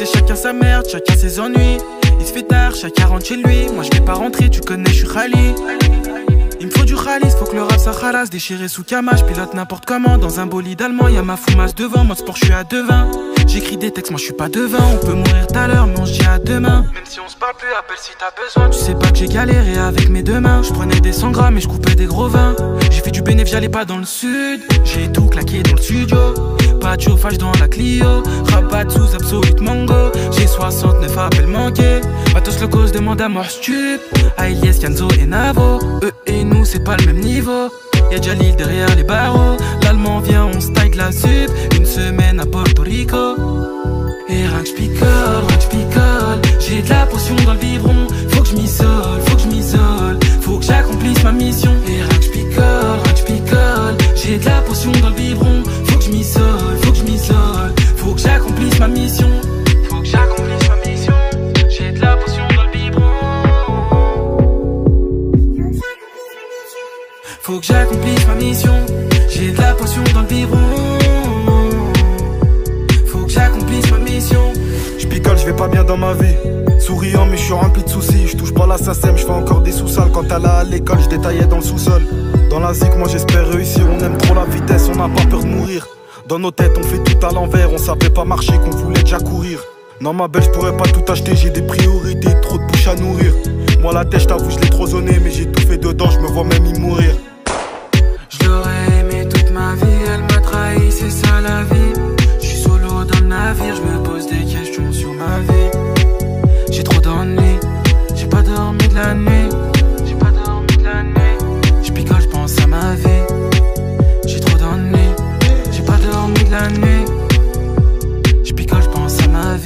c'est chacun sa merde, chacun ses ennuis. Il se fait tard, chacun rentre chez lui. Moi je vais pas rentrer, tu connais, je suis rallye. Il me faut du rallye, faut que le rap ça khalasse Déchiré sous je pilote n'importe comment. Dans un bolide allemand, y'a ma foumasse devant. Moi sport, je suis à devin. J'écris des textes, moi je suis pas devin. On peut mourir tout à l'heure, mais on se à demain. Même si on se parle plus, appelle si t'as besoin. Tu sais pas que j'ai galéré avec mes deux mains. Je prenais des 100 grammes et je coupais des gros vins. J'ai fait du bénéfice, j'allais pas dans le sud. J'ai tout claqué dans le studio Pas de chauffage dans la Clio. Rabat sous absolute mango. J'ai 69 appels manqués. Matos le cause demande à mort stup Ailies, Kanzo et Navo. Eux et nous c'est pas le même niveau. Y'a l'île derrière les barreaux. L'allemand vient, on se de la sup Une semaine à Porto Rico. Et rien que que J'ai de la potion dans le biberon. Faut que j'm'isole, faut que j'm'isole Faut que j'accomplisse ma mission. Et rien que j'picole J'ai de la potion dans le biberon ma mission Faut que j'accomplisse ma mission J'ai de la potion Faut que j'accomplisse ma mission. J'ai de la potion dans le biberon. Faut que j'accomplisse ma mission. Je picole, je vais pas bien dans ma vie. Souriant, mais je suis rempli de soucis. Je touche pas la SACEM, je fais encore des sous-sales. Quand elle à l'école, je détaillais dans le sous-sol. Dans la zik, moi j'espère réussir. On aime trop la vitesse, on n'a pas peur de mourir. Dans nos têtes, on fait tout à l'envers. On savait pas marcher, qu'on voulait déjà courir. Non, ma belle, je pourrais pas tout acheter. J'ai des priorités, trop de bouche à nourrir. Moi, la tête, j't'avoue, je l'ai trop zoné. Mais j'ai tout fait dedans, je me vois même y mourir. c'est ça la vie. Je suis solo dans le navire, je me pose des questions sur ma vie. J'ai trop d'ennuis, j'ai pas dormi de la nuit.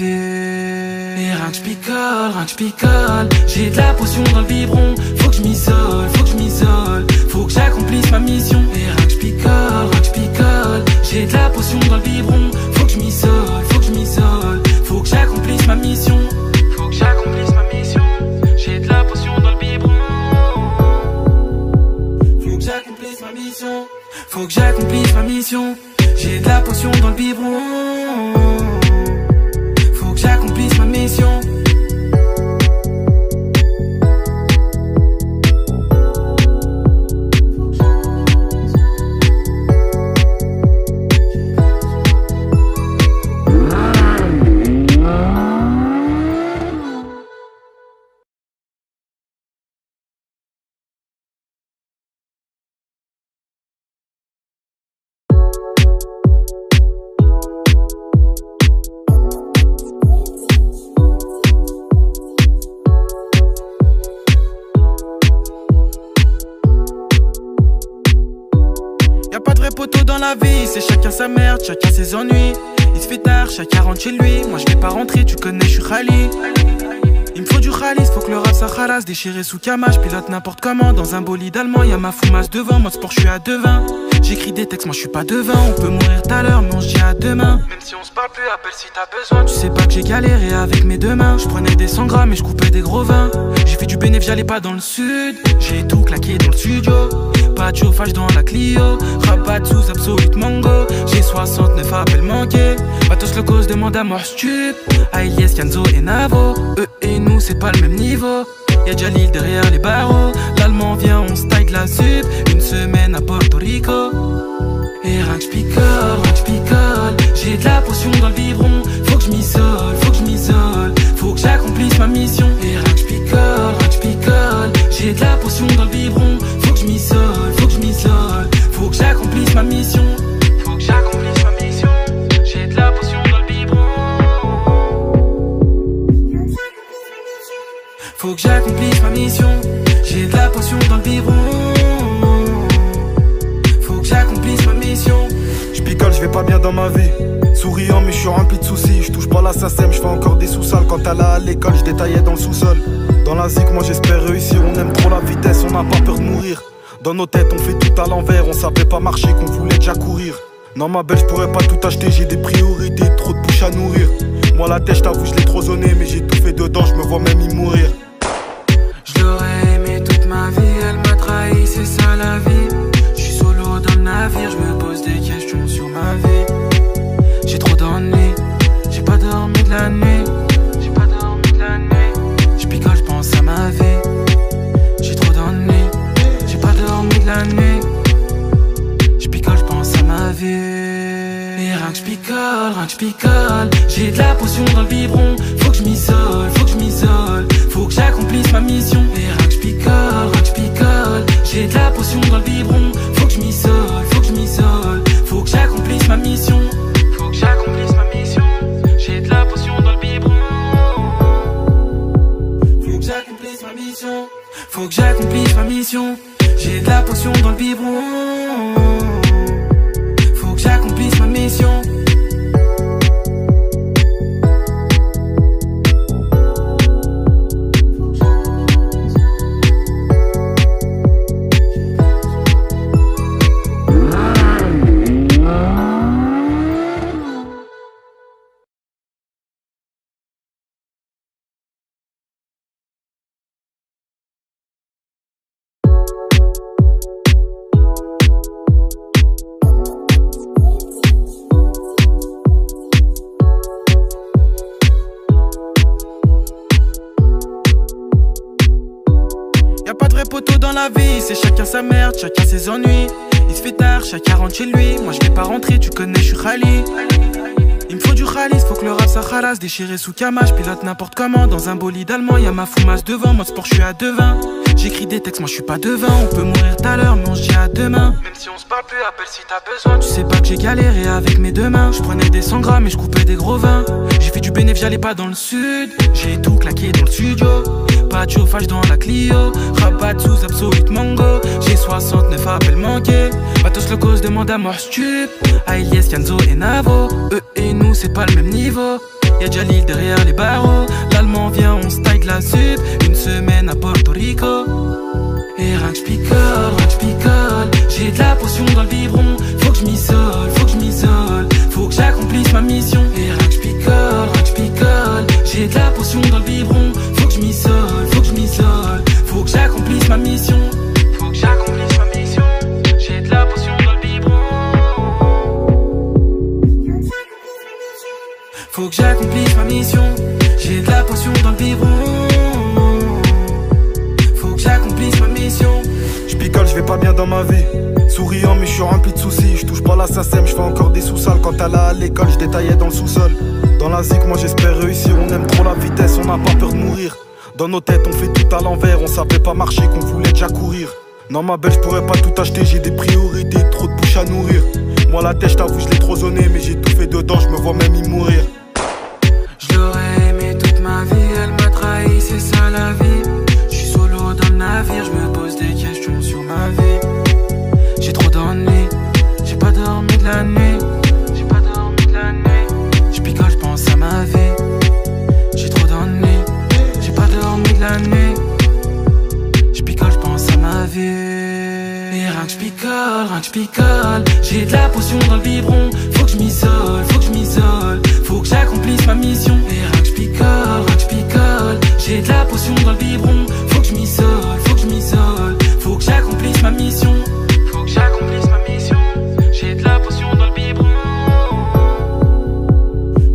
Rien que je picole, rien que je picole. J'ai de la potion dans le biberon. Faut que je m'isole, faut que je m'isole. Faut que j'accomplisse ma mission. Et rien que je picole, rien que je picole. J'ai de la potion dans le biberon, faut que je m'isole, faut que je m'isole, faut que j'accomplisse ma mission. Faut que j'accomplisse ma mission. J'ai de la potion dans le biberon. Faut que j'accomplisse ma mission. Faut que j'accomplisse ma mission. J'ai de la potion dans le biberon. Mission. Sa merde, chacun ses ennuis. Il se fait tard, chacun rentre chez lui. Moi je vais pas rentrer, tu connais, je suis rallye. Il me faut du rallye, faut que le rap ça khalasse Déchiré sous je pilote n'importe comment. Dans un bolide allemand, y'a ma foumasse devant. Moi sport, je suis à devin. J'écris des textes, moi je suis pas devin. On peut mourir tout à l'heure, mais on se dit à demain. Même si on se parle plus, appelle si t'as besoin. Tu sais pas que j'ai galéré avec mes deux mains. Je prenais des 100 grammes et je coupais des gros vins. J'ai fait du bénéfice, j'allais pas dans le sud. J'ai tout claqué dans le studio pas de chauffage dans la Clio. Rabat sous absolute mango. J'ai 69 appels manqués. Matos le cause demande à mort stup Ailies, Kanzo et Navo. Eux et nous c'est pas le même niveau. Y'a l'île derrière les barreaux. L'allemand vient, on se de la sup Une semaine à Porto Rico. Et rien que j'picole, j'picole J'ai de la potion dans le biberon. Faut que j'm'isole, faut que j'm'isole Faut que j'accomplisse ma mission. Et rien que j'picole, rien que j'picole J'ai de la potion dans le biberon. Faut que je m'isole, faut que j'accomplisse ma mission. Faut que j'accomplisse ma mission. J'ai de la potion dans le biberon. Faut que j'accomplisse ma mission. J'ai de la potion dans le biberon. Faut que j'accomplisse ma mission. Je picole, je vais pas bien dans ma vie. Souriant, mais je suis rempli de soucis. Je touche pas la SACEM, je fais encore des sous-sales. Quand elle à l'école, je détaillais dans le sous-sol. Dans la zik, moi j'espère réussir. On aime trop la vitesse, on n'a pas peur de mourir. Dans nos têtes, on fait tout à l'envers, on savait pas marcher, qu'on voulait déjà courir. Non, ma belle, je pourrais pas tout acheter, j'ai des priorités, trop de bouche à nourrir. Moi, la tête, j't'avoue, je l'ai trop zoné, mais j'ai tout fait dedans, je me vois même y mourir. Je l'aurais aimé toute ma vie, elle m'a trahi, c'est ça la vie. Je suis solo dans le navire, je me pose des questions sur ma vie. J'ai trop d'ennuis, j'ai pas dormi de J'ai de la potion dans le biberon Faut que je m'isole, faut que je m'isole. Faut que j'accomplisse ma mission. Et rien que J'ai de la potion dans le biberon Faut que je m'isole, faut que je Faut que j'accomplisse ma mission. Faut que j'accomplisse ma mission. J'ai de la potion dans le biberon. Faut que j'accomplisse ma mission. Faut que j'accomplisse ma mission. J'ai de la potion dans le biberon. Faut que j'accomplisse ma mission. Merde, chacun ses ennuis. Il se fait tard, chacun rentre chez lui. Moi je vais pas rentrer, tu connais, je suis Khali. Il me faut du khalis, faut que le rap ça Déchiré sous cama, je pilote n'importe comment Dans un bolide allemand, y'a ma foumasse devant Moi sport, je suis à devin J'écris des textes, moi je suis pas devin. On peut mourir tout à l'heure, mais on se dit à demain. Même si on se parle plus, appelle si t'as besoin. Tu sais pas que j'ai galéré avec mes deux mains. Je prenais des 100 grammes et je coupais des gros vins. J'ai fait du bénéfice, j'allais pas dans le sud. J'ai tout claqué dans le studio. Pas de chauffage dans la Clio. Rabat sous absolute mango. J'ai 69 appels manqués. Matos le cause demande à moi stup Ailies, Kenzo et Navo. Eux et nous c'est pas le même niveau Y'a Jalil derrière les barreaux. L'allemand vient, on de la sup. Une semaine à Porto Rico. Et rien que j'picole, J'ai de la potion dans le biberon. Faut que j'm'isole, faut que j'm'isole Faut que j'accomplisse ma mission. Et rien que j'picole J'ai de la potion dans le biberon. Faut que j'm'isole, faut que j'm'isole Faut que j'accomplisse ma mission Faut que j'accomplisse ma mission. J'ai de la potion dans le biberon. Faut que j'accomplisse ma mission. Je picole, je vais pas bien dans ma vie. Souriant, mais je suis rempli de soucis. Je touche pas la SACEM, je fais encore des sous-sales. Quand elle à l'école, je détaillais dans le sous-sol. Dans la zik, moi j'espère réussir. On aime trop la vitesse, on n'a pas peur de mourir. Dans nos têtes, on fait tout à l'envers. On savait pas marcher, qu'on voulait déjà courir. Non, ma belle, je pourrais pas tout acheter. J'ai des priorités, trop de bouches à nourrir. Moi, la tête, je t'avoue, je l'ai trop zoné. Mais j'ai tout fait dedans, je me vois même y mourir. Navire, je me pose des questions sur ma vie. J'ai trop d'ennuis, j'ai pas dormi de la nuit. J'ai pas dormi de la nuit. Je picole, pense à ma vie. J'ai trop d'ennuis, j'ai pas dormi de la nuit. Je picole, je pense à ma vie. Et rien que je picole, rien que je picole. J'ai de la potion dans le biberon. Faut que je m'isole, faut que je m'isole. Faut que j'accomplisse ma mission. Et rien que je picole, rien que je picole. J'ai de la potion dans le biberon. Faut que je m'isole, j'accomplisse ma mission. Faut que j'accomplisse ma mission. J'ai de la potion dans le biberon.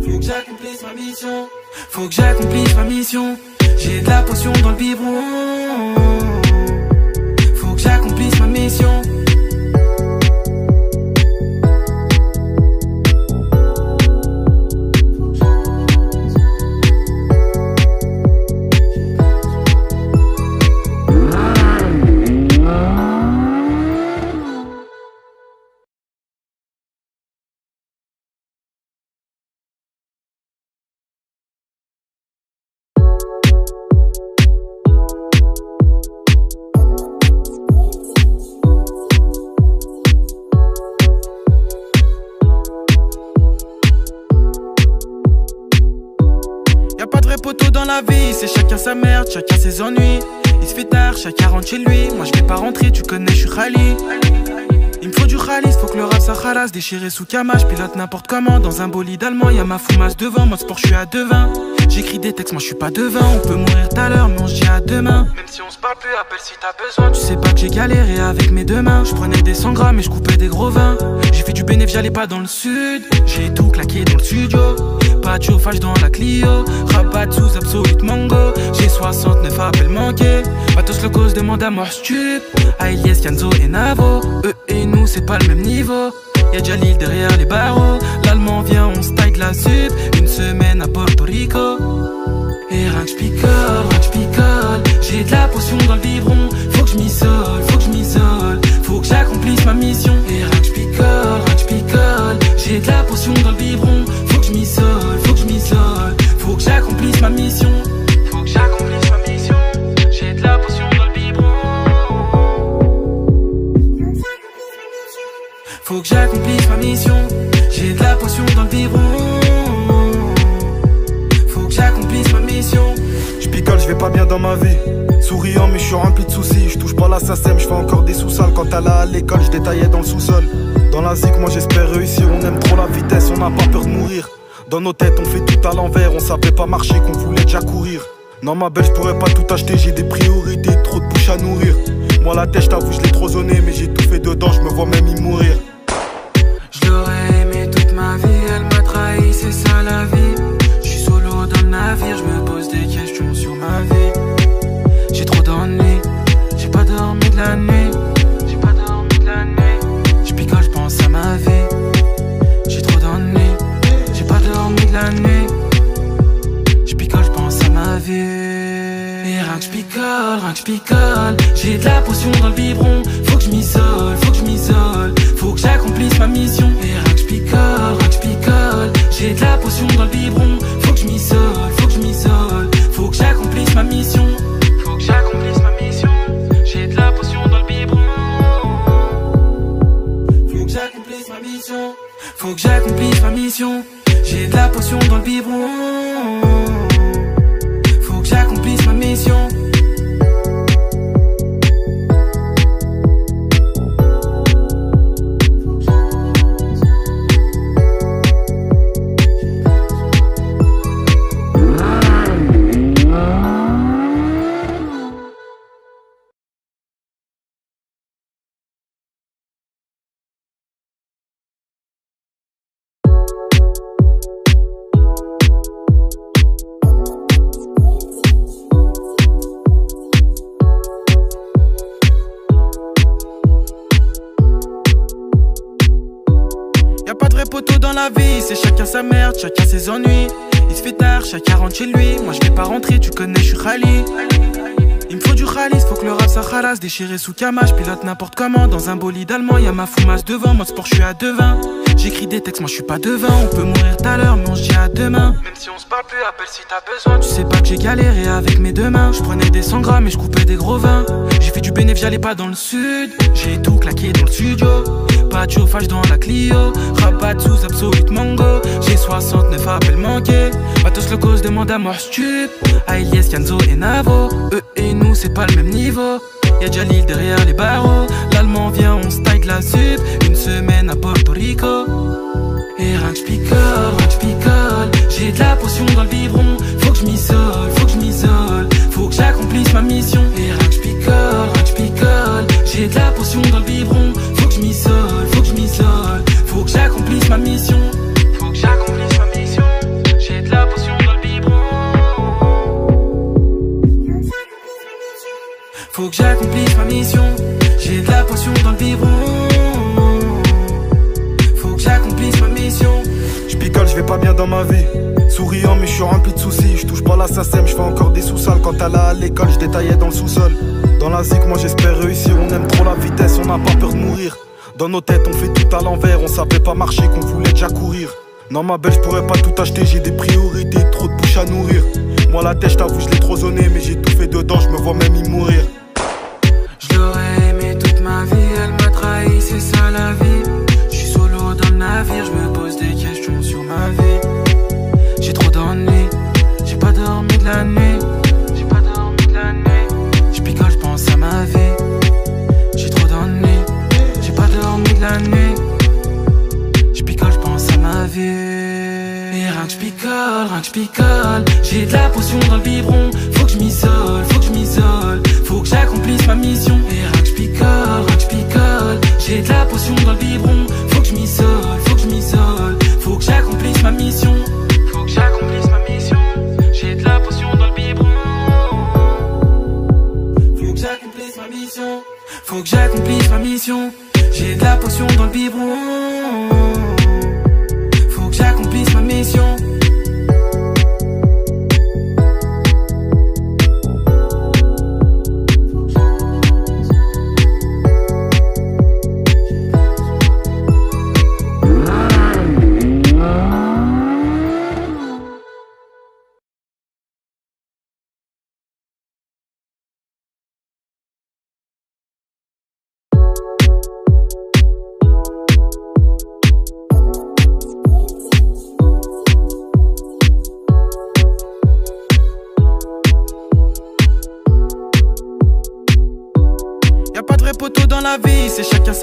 Faut que j'accomplisse ma mission. Faut que j'accomplisse ma mission. J'ai de la potion dans le biberon. Faut que j'accomplisse ma mission. Merde, chacun ses ennuis. Il se fait tard, chacun rentre chez lui. Moi je vais pas rentrer, tu connais, je suis Khali. Faut que le rap ça khalasse Déchiré sous cama, je pilote n'importe comment. Dans un bolide allemand, y'a ma foumasse devant. Moi sport, je suis à devin J'écris des textes, moi je suis pas devin. On peut mourir tout à l'heure, mais on se dit à demain. Même si on se parle plus, appelle si t'as besoin. Tu sais pas que j'ai galéré avec mes deux mains. Je prenais des 100 grammes et je coupais des gros vins. J'ai fait du bénéfice, j'allais pas dans le sud. J'ai tout claqué dans le studio. Pas de chauffage dans la Clio. Rabat sous absolute mango. J'ai 69 appels manqués. Matos le cause demande à moi stup Ailies, Kenzo et Navo. Eux et nous c'est pas le même niveau. Y'a Jalil derrière les barreaux. L'allemand vient, on de la sup. Une semaine à Porto Rico. Et rien que j'picole, rien que j'picole J'ai de la potion dans le biberon. Faut que j'm'isole, faut que j'm'isole Faut que j'accomplisse ma mission. Et rien que j'picole, rien j'picole J'ai de la potion dans le biberon. Faut que j'm'isole, faut que j'm'isole Faut que j'accomplisse ma mission Faut que j'accomplisse ma mission. J'ai de la potion dans le biberon. Faut que j'accomplisse ma mission. Je picole, je vais pas bien dans ma vie. Souriant, mais je suis rempli de soucis. Je touche pas la SACEM, je fais encore des sous-sales. Quand elle à l'école, je détaillais dans le sous-sol. Dans la ZIC, moi j'espère réussir. On aime trop la vitesse, on n'a pas peur de mourir. Dans nos têtes, on fait tout à l'envers. On savait pas marcher, qu'on voulait déjà courir. Non, ma belle, je pourrais pas tout acheter. J'ai des priorités, trop de bouches à nourrir. Moi, la tête, je t'avoue, je l'ai trop zoné. Mais j'ai tout fait dedans, je me vois même y mourir. Navire, je me pose des questions sur ma vie. J'ai trop d'ennuis, j'ai pas dormi de la nuit. J'ai pas dormi de la nuit. Je picole, je pense à ma vie. J'ai trop d'ennuis, j'ai pas dormi de la nuit. Je picole, je pense à ma vie. Et rien que je picole, rien que je picole. J'ai de la potion dans le biberon. Faut que je m'isole, faut que je m'isole. Faut que j'accomplisse ma mission. Et rien que je picole, rien que je picole. J'ai de la potion dans le biberon. Faut que je j'accomplisse ma mission. Faut que j'accomplisse ma mission. J'ai de la potion dans le biberon. Faut que j'accomplisse ma mission. Faut que j'accomplisse ma mission. J'ai de la potion dans le biberon. Sa merde, chacun ses ennuis. Il se fait tard, chacun rentre chez lui. Moi je vais pas rentrer, tu connais, je suis rallye. Il me faut du rallye, faut que le rap ça. Déchiré sous camache, pilote n'importe comment. Dans un bolide allemand, y'a ma foumasse devant. Mode sport, je suis à devin. J'écris des textes, moi je suis pas devin. On peut mourir tout à l'heure, mais on se dit à demain. Même si on se parle plus, appelle si t'as besoin. Tu sais pas que j'ai galéré avec mes deux mains. Je prenais des 100 grammes et je coupais des gros vins. J'ai fait du bénéf, j'allais pas dans le sud. J'ai tout claqué dans le studio. Pas de chauffage dans la Clio. Rabat sous absolute mango. J'ai 69 appels manqués. Matos le cause demande à mort stup. Ailies, Kenzo et Navo. Eux et nous, c'est pas le même niveau. Y'a déjà l'île derrière les barreaux. L'allemand vient, on de la sup. Une semaine à Porto Rico. Et rien que picole. J'ai de la potion dans le biberon. Faut que je m'isole, faut que je m'isole. Faut que j'accomplisse ma mission. Et rien que picole. J'ai de la potion dans le biberon. Faut que je m'isole, faut que je m'isole. Faut que j'accomplisse ma mission. Faut que j'accomplisse ma mission. J'ai de la potion dans le biberon. Faut que j'accomplisse ma mission. Je picole, je vais pas bien dans ma vie. Souriant, mais je suis rempli de soucis. Je touche pas la SACEM, je fais encore des sous-sales. Quand elle à l'école, je détaillais dans le sous-sol. Dans la zik, moi j'espère réussir. On aime trop la vitesse, on n'a pas peur de mourir. Dans nos têtes, on fait tout à l'envers. On savait pas marcher, qu'on voulait déjà courir. Non, ma belle, je pourrais pas tout acheter. J'ai des priorités, trop de bouches à nourrir. Moi, la tête, j't'avoue, je l'ai trop zoné. Mais j'ai tout fait dedans, je me vois même y mourir. Navire, je me pose des questions sur ma vie. J'ai trop d'ennuis, j'ai pas dormi de la nuit. J'ai pas dormi de la nuit. Je picole, pense à ma vie. J'ai trop d'ennuis, j'ai pas dormi de la nuit. Je picole, je pense à ma vie. Et rien que je picole, rien que je picole. J'ai de la potion dans le biberon. Faut que je m'isole, faut que je m'isole. Faut que j'accomplisse ma mission. Et rien que je picole, rien que je picole. J'ai de la potion dans le biberon. Faut que je m'isole, que j'accomplisse ma mission. Faut que j'accomplisse ma mission. J'ai de la potion dans le biberon. Faut que j'accomplisse ma mission. Faut que j'accomplisse ma mission. J'ai de la potion dans le biberon.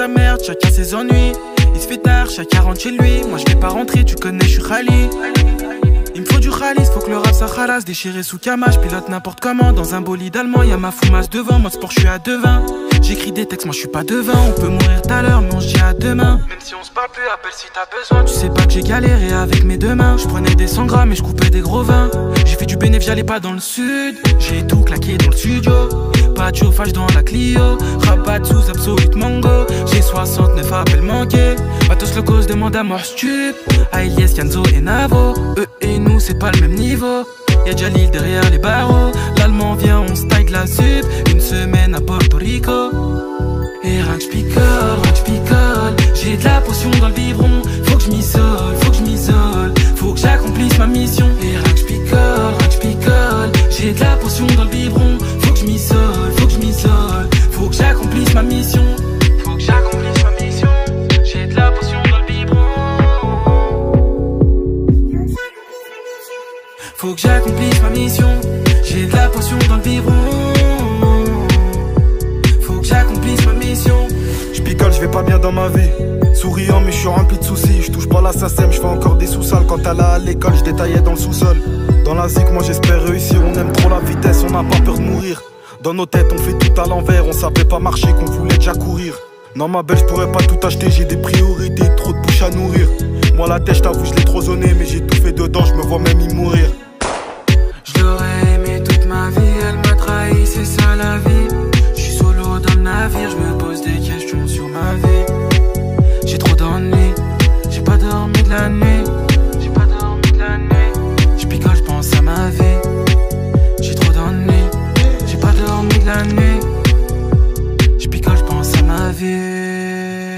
Merde, chacun ses ennuis. Il se fait tard, chacun rentre chez lui. Moi je vais pas rentrer, tu connais, je suis Khali. Il me faut du khalis, faut que le rap ça khalasse Déchiré sous je pilote n'importe comment Dans un bolide allemand, y'a ma foumasse devant Moi sport, je suis à devin J'écris des textes, moi je suis pas devin. On peut mourir tout à l'heure, mais on se dit à demain. Même si on se parle plus, appelle si t'as besoin. Tu sais pas que j'ai galéré avec mes deux mains. Je prenais des 100 grammes et je coupais des gros vins. J'ai fait du bénéfice, j'allais pas dans le sud. J'ai tout claqué dans le studio. Pas de chauffage dans la Clio. Rabat sous Absolute Mango. J'ai 69 appels manqués. Tous le cause demande à mort stup. Ailies, Yanzo et Navo. Eux et nous c'est pas le même niveau Y'a déjà l'île derrière les barreaux. L'allemand vient, on se de la sup. Une semaine à Porto Rico. Et que j'picole, rien J'ai de la potion dans le biberon. Faut que j'm'isole, faut que j'm'isole Faut que j'accomplisse ma mission. Et que j'picole, rien que J'ai de la potion dans le biberon. Faut que j'm'isole, faut que j'm'isole Faut que j'accomplisse ma mission Faut que j'accomplisse ma mission. J'ai de la potion dans le biberon Faut que j'accomplisse ma mission. J'picole, je vais pas bien dans ma vie. Souriant mais je suis rempli de soucis. Je touche pas la SACEM, je fais encore des sous-sales Quand elle à l'école, je détaillais dans le sous-sol. Dans la zik, moi j'espère réussir. On aime trop la vitesse, on n'a pas peur de mourir. Dans nos têtes, on fait tout à l'envers. On savait pas marcher, qu'on voulait déjà courir. Non ma belle, je pourrais pas tout acheter, j'ai des priorités, trop de bouches à nourrir. Moi la tête, j't'avoue, je l'ai trop zoné, mais j'ai tout fait dedans, je me vois même y mourir. Je suis solo dans le navire, je me pose des questions sur ma vie. J'ai trop d'ennuis, j'ai pas dormi de la nuit. J'ai pas dormi de la nuit. Je picole, je pense à ma vie. J'ai trop d'ennuis, j'ai pas dormi de la nuit. Je picole, je pense à ma vie.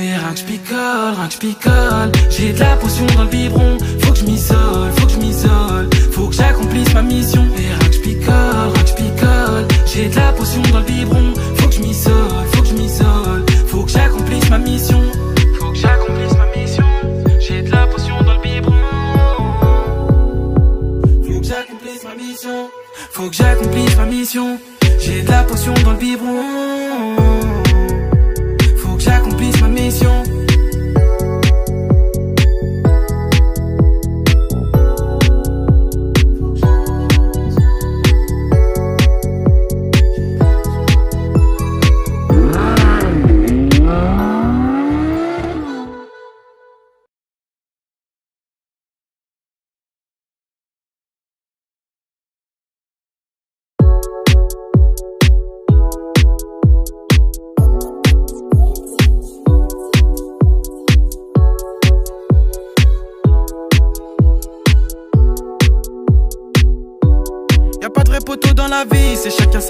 Et rien que je picole, rien que je picole J'ai de la potion dans le biberon Faut que je m'isole, faut que je m'isole Faut que j'accomplisse ma mission Et rien que je picole, rien que je picole J'ai de la potion dans le biberon. Faut que je m'isole, faut que je m'isole Faut que j'accomplisse ma mission. Faut que j'accomplisse ma mission. J'ai de la potion dans le biberon. Faut que j'accomplisse ma mission. Faut que j'accomplisse ma mission. J'ai de la potion dans le biberon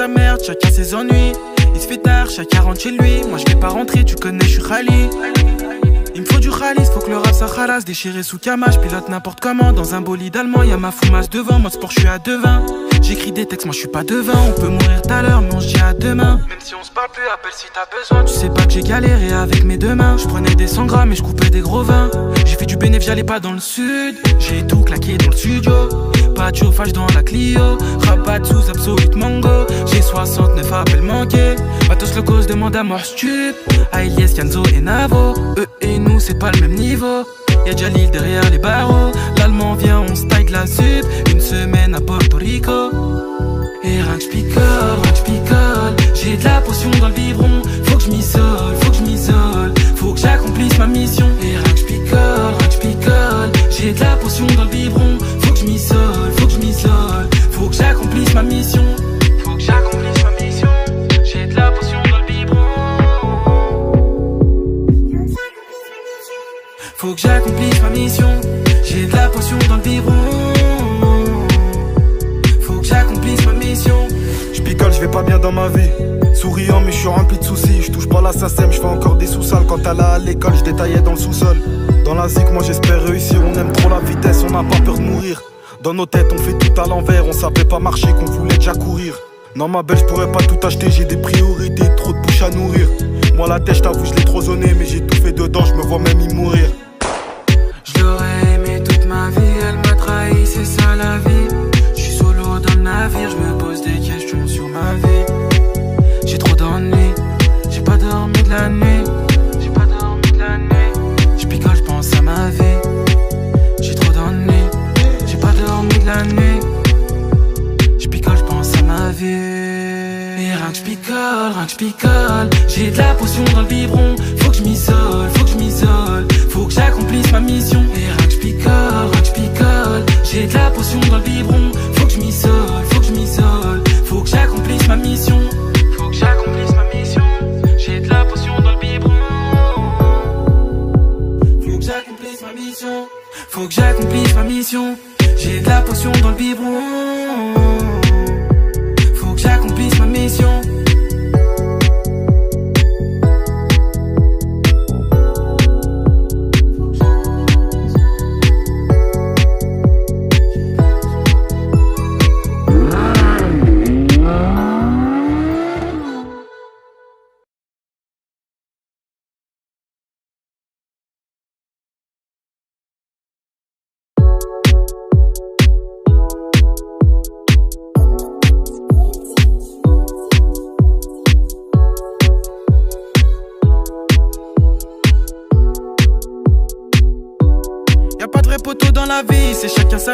merde, chacun ses ennuis. Il se fait tard, chacun rentre chez lui. Moi je vais pas rentrer, tu connais, je suis Khali. Faut que le rap ça khalasse Déchiré sous je pilote n'importe comment. Dans un bolide allemand, y'a ma foumasse devant. Moi sport, je suis à devin J'écris des textes, moi je suis pas devin On peut mourir tout à l'heure, mais on se dit à demain. Même si on se parle plus, appelle si t'as besoin. Tu sais pas que j'ai galéré avec mes deux mains. Je prenais des 100 grammes et je coupais des gros vins. J'ai fait du bénéfice, j'allais pas dans le sud. J'ai tout claqué dans le studio. Pas de chauffage dans la Clio. Rabat sous Absolute Mango. J'ai 69 appels manqués. Matos le cause demande à mort stup Ailies, Yanzo et Navo. Eux et nous c'est pas le même niveau. Y'a déjà l'île derrière les barreaux. L'allemand vient, on se de la sup. Une semaine à Porto Rico. Et rien que j'picole, J'ai de la potion dans le biberon. Faut que j'm'isole, faut que j'm'isole Faut que j'accomplisse ma mission. Et rien que j'picole J'ai de la potion dans le biberon. Faut que j'm'isole, faut que j'm'isole Faut que j'accomplisse ma mission Faut que j'accomplisse ma mission J'ai de la potion dans le biberon Faut que j'accomplisse ma mission J'picole, je vais pas bien dans ma vie. Souriant, mais je suis rempli de soucis. Je touche pas la SACEM, je fais encore des sous-sales. Quand elle à l'école, je détaillais dans le sous-sol. Dans la zik, moi j'espère réussir. On aime trop la vitesse, on n'a pas peur de mourir. Dans nos têtes, on fait tout à l'envers. On savait pas marcher, qu'on voulait déjà courir. Non, ma belle, je pourrais pas tout acheter. J'ai des priorités, trop de bouches à nourrir. Moi, la tête, j't'avoue, je l'ai trop zoné. Mais j'ai tout fait dedans, je me vois même y mourir. navire, je me pose des questions sur ma vie. J'ai trop d'ennuis, j'ai pas dormi de la nuit. J'ai pas dormi de la nuit. Je picole, je pense à ma vie. J'ai trop d'ennuis, j'ai pas dormi de la nuit. Je picole, je pense à ma vie. Et rien que je picole, rien que je picole. J'ai de la potion dans le biberon. Faut que je m'isole, faut que je m'isole. Faut que j'accomplisse ma mission. Et rien que je picole, rien que je picole. J'ai de la potion dans le biberon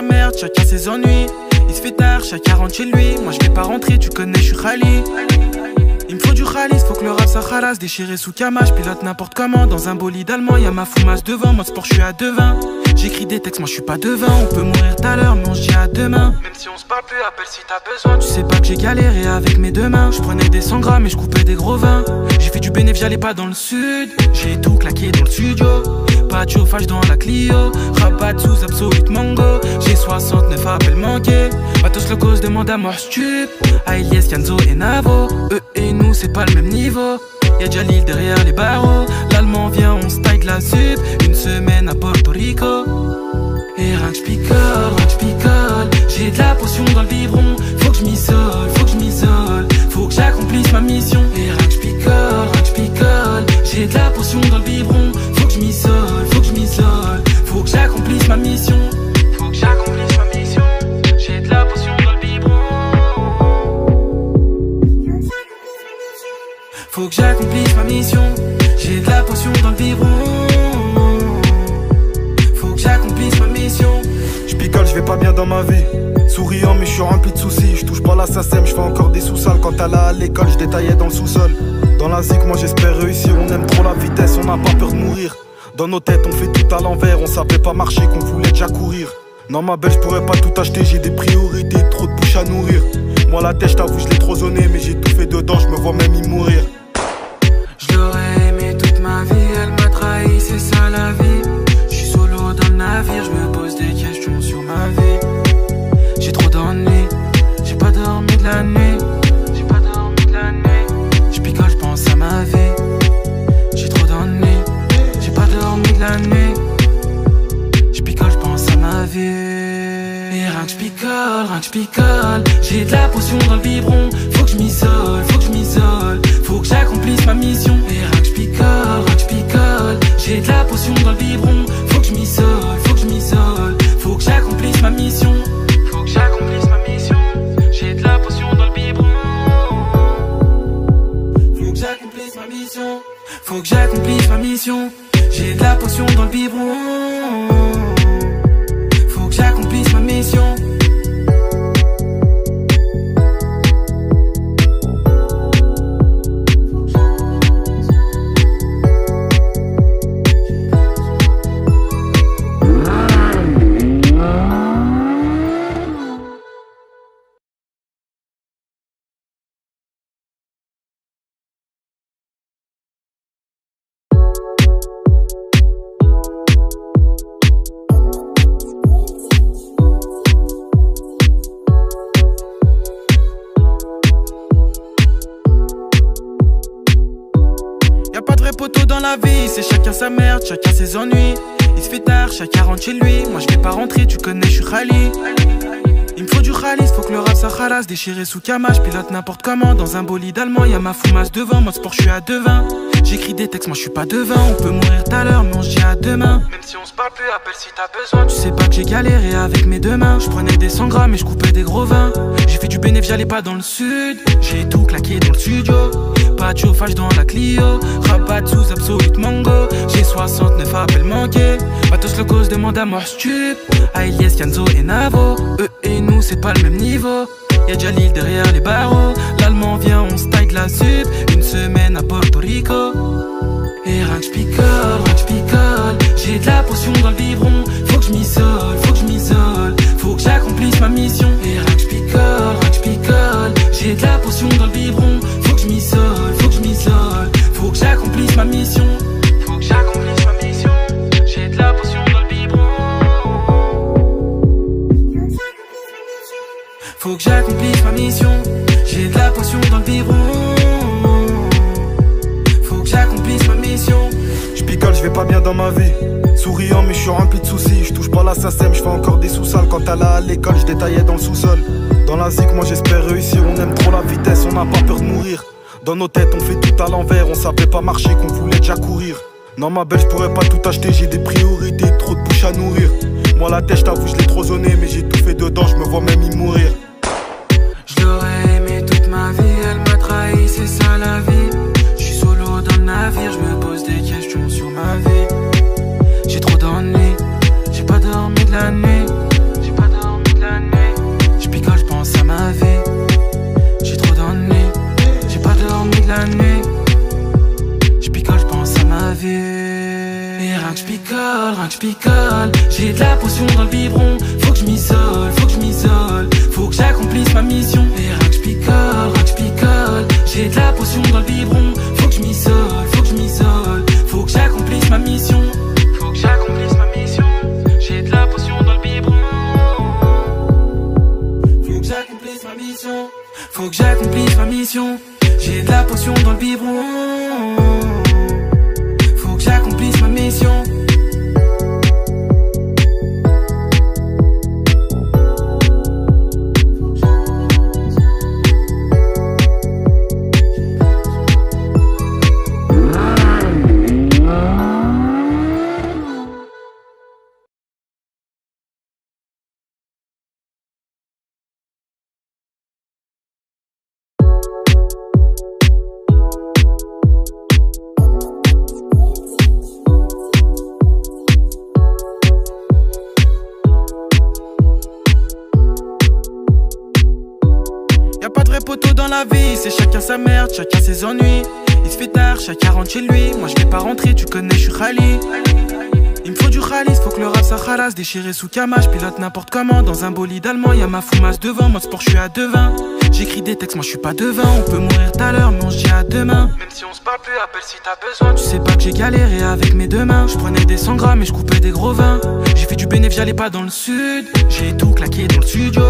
merde, chacun ses ennuis. Il se fait tard, chacun rentre chez lui. Moi je vais pas rentrer, tu connais, je suis rallye. Il me faut du khalis, faut que le rap ça khalasse Déchiré sous cama, je pilote n'importe comment Dans un bolide allemand, y'a ma foumasse devant Moi sport, je suis à devin J'écris des textes, moi je suis pas devin. On peut mourir tout à l'heure, mais on se dit à demain. Même si on se parle plus, appelle si t'as besoin. Tu sais pas que j'ai galéré avec mes deux mains. Je prenais des 100 grammes et je coupais des gros vins. J'ai fait du bénéfice, j'allais pas dans le sud. J'ai tout claqué dans le studio. Pas de chauffage dans la Clio. Rabat sous absolute mango. J'ai 69 appels manqués. Matos le cause demande à moi stup. Ailies, Kenzo et Navo. Eux et nous c'est pas le même niveau Y'a déjà l'île derrière les barreaux. L'allemand vient, on de la sup. Une semaine à Porto Rico. Et rien que j'picole J'ai de la potion dans le biberon. Faut que je m'isole, faut que je m'isole Faut que j'accomplisse ma mission. Et rien que j'picole J'ai de la potion dans le biberon. Faut que je m'isole, faut que je m'isole Faut que j'accomplisse ma mission Faut que j'accomplisse ma mission. J'ai de la potion dans le biberon. Faut que j'accomplisse ma mission. Je picole, je vais pas bien dans ma vie. Souriant, mais je suis rempli de soucis. Je touche pas la SACEM, je fais encore des sous-sales. Quand elle à l'école, je détaillais dans le sous-sol. Dans la zik, moi j'espère réussir. On aime trop la vitesse, on n'a pas peur de mourir. Dans nos têtes, on fait tout à l'envers. On savait pas marcher, qu'on voulait déjà courir. Non, ma belle, je pourrais pas tout acheter. J'ai des priorités, trop de bouches à nourrir. Moi, la tête, je t'avoue, je l'ai trop zoné. Mais j'ai tout fait dedans, je me vois même y mourir. Navire, je me pose des questions sur ma vie. J'ai trop d'ennuis, j'ai pas dormi de la nuit. J'ai pas dormi de la nuit. Je picole, pense à ma vie. J'ai trop d'ennuis, j'ai pas dormi de la nuit. Je picole, je pense à ma vie. Et rien que je picole, rien que je picole. J'ai de la potion dans le biberon. Faut que je m'isole, faut que je m'isole. Faut que j'accomplisse ma mission. Il se fait tard, chacun rentre chez lui. Moi je vais pas rentrer, tu connais, je suis rallye. Il me faut du khalis, faut que le rap ça Déchiré sous cama, je pilote n'importe comment. Dans un bolide allemand, y'a ma foumasse devant. Moi sport, je suis à devin J'écris des textes, moi je suis pas devin. On peut mourir tout à l'heure, mais on se dit à demain. Même si on se parle plus, appelle si t'as besoin. Tu sais pas que j'ai galéré avec mes deux mains. Je prenais des 100 grammes et je coupais des gros vins. J'ai fait du bénéfice, j'allais pas dans le sud. J'ai tout claqué dans le studio. Pas de chauffage dans la Clio. Rabat sous absolute mango. J'ai 69 appels manqués. Matos le cause demande à moi stup. Ailies, Kenzo et Navo. Eux et nous c'est pas le même niveau. Y'a Jalil derrière les barreaux. L'allemand vient, on se taille de la sup. Une semaine à Porto Rico. Et rien que j'picole, rien que j'picole. J'ai de la potion dans le biberon. Faut que j'm'isole, faut que j'm'isole. Faut que j'accomplisse ma mission. Et rien que j'picole, rien que j'picole. J'ai de la potion dans le biberon. Faut que j'm'isole, faut que j'm'isole. Faut que j'accomplisse ma mission. Faut que j'accomplisse ma mission. J'ai de la potion dans le biberon. Faut que j'accomplisse ma mission. J'ai de la potion dans le biberon. J'vais pas bien dans ma vie. Souriant, mais je suis rempli de soucis. Je touche pas la SACEM, je fais encore des sous-sales. Quand elle à l'école, je détaillais dans le sous-sol. Dans la zik, moi j'espère réussir. On aime trop la vitesse, on n'a pas peur de mourir. Dans nos têtes, on fait tout à l'envers. On savait pas marcher, qu'on voulait déjà courir. Non, ma belle, je pourrais pas tout acheter. J'ai des priorités, trop de bouches à nourrir. Moi, la tête, j't'avoue, je l'ai trop zoné. Mais j'ai tout fait dedans, je me vois même y mourir. Je l'aurais aimé toute ma vie, elle m'a trahi, c'est ça la vie. Je suis solo dans le navire, je Et rien que je picole, rien que je picole. J'ai de la potion dans le biberon. Faut que je m'isole, faut que je m'isole. Faut que j'accomplisse ma mission. Et rien que je picole, rien que je picole. J'ai de la potion dans le biberon. Faut que je m'isole, faut que je m'isole. Faut que j'accomplisse ma mission. Faut que j'accomplisse ma mission. J'ai de la potion dans le biberon. Faut que j'accomplisse ma mission. Faut que j'accomplisse ma mission. J'ai de la potion dans le biberon. Sa merde, chacun ses ennuis. Il se fait tard, chacun rentre chez lui. Moi je vais pas rentrer, tu connais, je suis rallye. Faut que le rap ça Déchiré sous camache, pilote n'importe comment. Dans un bolide allemand, y'a ma foumasse devant. Moi sport, je suis à devin. J'écris des textes, moi je suis pas devin. On peut mourir tout à l'heure, mais on se dit à demain. Même si on se parle plus, appelle si t'as besoin. Tu sais pas que j'ai galéré avec mes deux mains. Je prenais des 100 grammes et je coupais des gros vins. J'ai fait du bénéf, j'allais pas dans le sud. J'ai tout claqué dans le studio.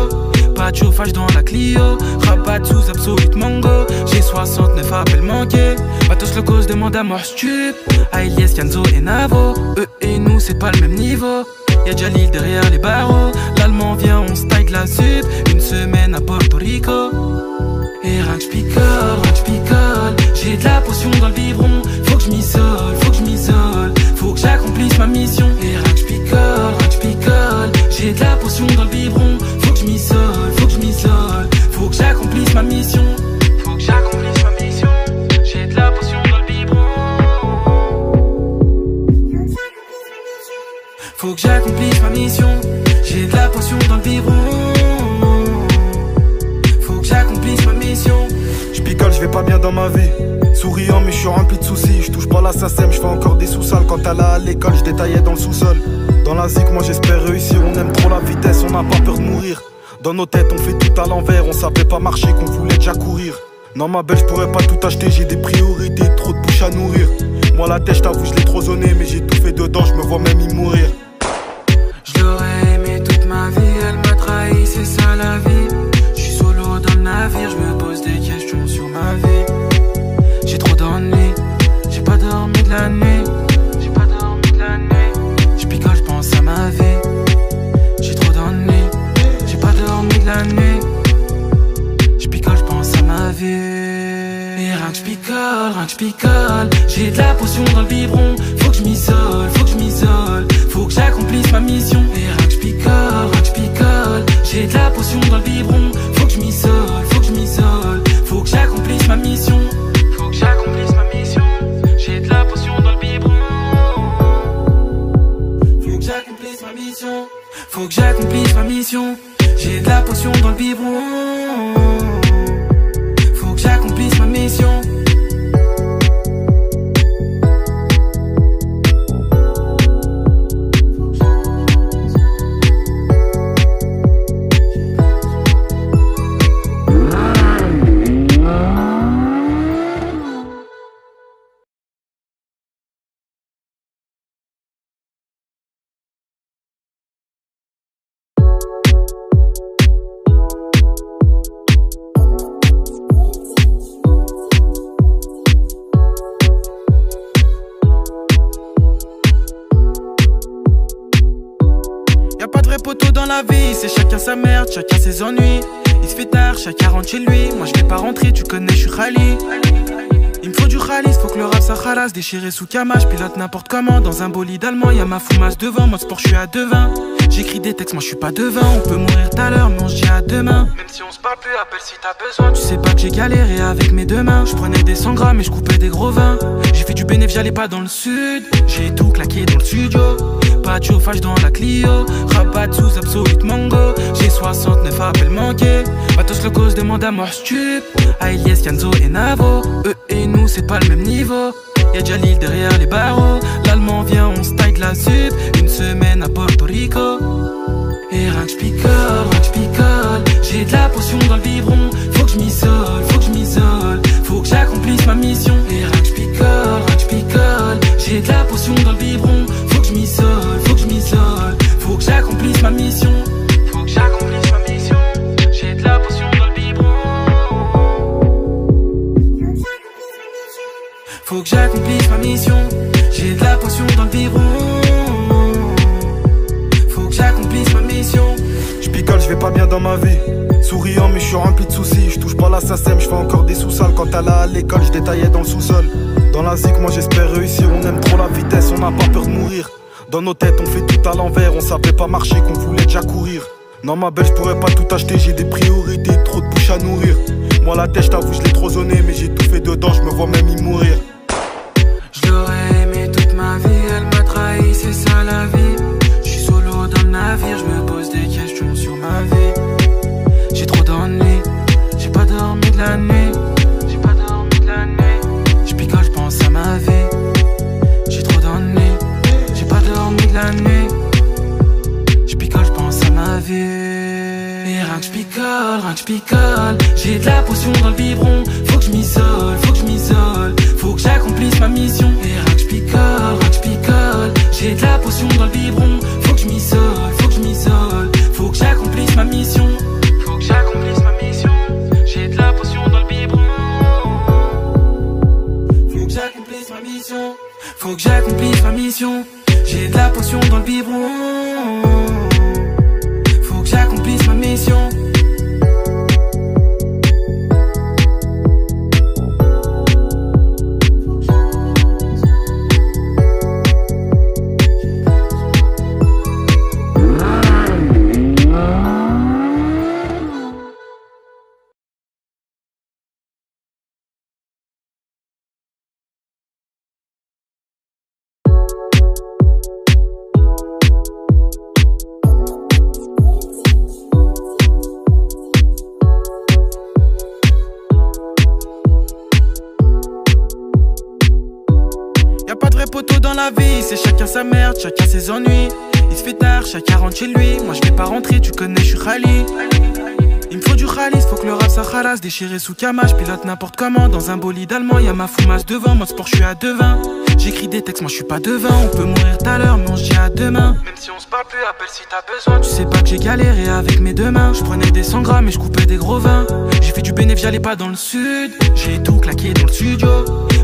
Pas de chauffage dans la Clio. Rabat sous absolute mango. J'ai 69 appels manqués. Matos le cause demande à mort stup Ailies, Kenzo et Navo. Eux et nous c'est pas le même niveau. Y'a Jalil derrière les barreaux. L'allemand vient, on se taille de la sup Une semaine à Porto Rico. Et rien que j'picole, rien que j'picole J'ai de la potion dans le biberon. Faut que j'm'isole, faut que j'm'isole Faut que j'accomplisse ma mission. Et rien que j'picole, rien que j'picole J'ai de la potion dans le biberon. Faut que j'm'isole, faut que j'm'isole Faut que j'accomplisse ma mission Faut que j'accomplisse ma mission. J'ai de la potion dans le biberon. Faut que j'accomplisse ma mission. J'picole, j'vais pas bien dans ma vie. Souriant, mais je suis rempli de soucis. Je touche pas la SACEM, je fais encore des sous-sales. Quand elle à l'école, je détaillais dans le sous-sol. Dans la zik, moi j'espère réussir. On aime trop la vitesse, on n'a pas peur de mourir. Dans nos têtes, on fait tout à l'envers. On savait pas marcher, qu'on voulait déjà courir. Non, ma belle, je pourrais pas tout acheter. J'ai des priorités, trop de bouches à nourrir. Moi, la tête, j'tavoue, je l'ai trop zoné. Mais j'ai tout fait dedans, je me vois même y mourir. Je suis solo dans le navire, je me pose des questions sur ma vie. J'ai trop d'ennuis, j'ai pas dormi de la nuit. J'ai pas dormi de la nuit. Je picole, je à ma vie. J'ai trop d'ennuis, j'ai pas dormi de la nuit. Je picole, je à ma vie. Et rien que je picole, rien que je picole. J'ai de la potion dans le biberon. Faut que je m'isole, faut que je m'isole. Faut que j'accomplisse ma mission. Et rien que je J'ai de la potion dans le biberon. Faut que je m'isole, faut que je m'isole. Faut que j'accomplisse ma mission. Faut que j'accomplisse ma mission. J'ai de la potion dans le biberon. Faut que j'accomplisse ma mission. Faut que j'accomplisse ma mission. J'ai de la potion dans le biberon. Sa merde, chacun ses ennuis. Il se fait tard, chacun rentre chez lui. Moi je vais pas rentrer, tu connais, je suis Khali. Faut que le rap ça khalas Déchiré sous je pilote n'importe comment. Dans un bolide allemand, y'a ma foumasse devant. Moi sport, je suis à devin. J'écris des textes, moi je suis pas devin. On peut mourir tout à l'heure, mais on se dit à demain. Même si on se parle plus, appelle si t'as besoin. Tu sais pas que j'ai galéré avec mes deux mains. Je prenais des 100 grammes et je coupais des gros vins. J'ai fait du bénéfice, j'allais pas dans le sud. J'ai tout claqué dans le studio. Pas de chauffage dans la Clio. Rabat sous Absolute Mango. J'ai 69 appels manqués. Batos le cause demande à mort stup Ailies, Yanzo et Navo. Eux et nous c'est pas le même Y'a déjà l'île derrière les barreaux. L'allemand vient, on se de la sup. Une semaine à Porto Rico. Et rien que j'picole, J'ai de la potion dans le biberon. Faut que j'm'isole, faut que j'm'isole Faut que j'accomplisse ma mission. Et rien que j'picole, J'ai de la potion dans le biberon. Faut que j'm'isole, faut que j'm'isole Faut que j'accomplisse ma mission Faut que j'accomplisse ma mission. J'ai de la potion dans le biberon. Faut que j'accomplisse ma mission. Je picole, je vais pas bien dans ma vie. Souriant, mais je suis rempli de soucis. Je touche pas la SACEM, je fais encore des sous-sales. Quand elle à l'école, je détaillais dans le sous-sol. Dans la zik, moi j'espère réussir. On aime trop la vitesse, on n'a pas peur de mourir. Dans nos têtes, on fait tout à l'envers. On savait pas marcher, qu'on voulait déjà courir. Non, ma belle, je pourrais pas tout acheter. J'ai des priorités, trop de bouche à nourrir. Moi, la tête, je t'avoue, je l'ai trop zoné. Mais j'ai tout fait dedans, je me vois même y mourir. Navire, je me pose des questions sur ma vie. J'ai trop d'ennuis, j'ai pas dormi de la nuit. J'ai pas dormi de la nuit. Je picole, à ma vie. J'ai trop d'ennuis, j'ai pas dormi de la nuit. Je picole, à ma vie. Et rien que je picole, rien que je picole J'ai de la potion dans le biberon Faut que je m'isole, faut que je m'isole faut que j'accomplisse ma mission Et rien que je rien que je J'ai de la potion dans le biberon J'ai de la potion dans le biberon merde, chacun ses ennuis. Il se fait tard, chacun rentre chez lui. Moi je vais pas rentrer, tu connais, je suis Khali. Faut que le rap ça khalas Déchiré sous je pilote n'importe comment. Dans un bolide allemand, y'a ma foumasse devant. Moi sport, je suis à devin. J'écris des textes, moi je suis pas devin. On peut mourir tout à l'heure, mais on se dit à demain. Même si on se parle plus, appelle si t'as besoin. Tu sais pas que j'ai galéré avec mes deux mains. Je prenais des 100 grammes et je coupais des gros vins. J'ai fait du bénéfice, j'allais pas dans le sud. J'ai tout claqué dans le studio.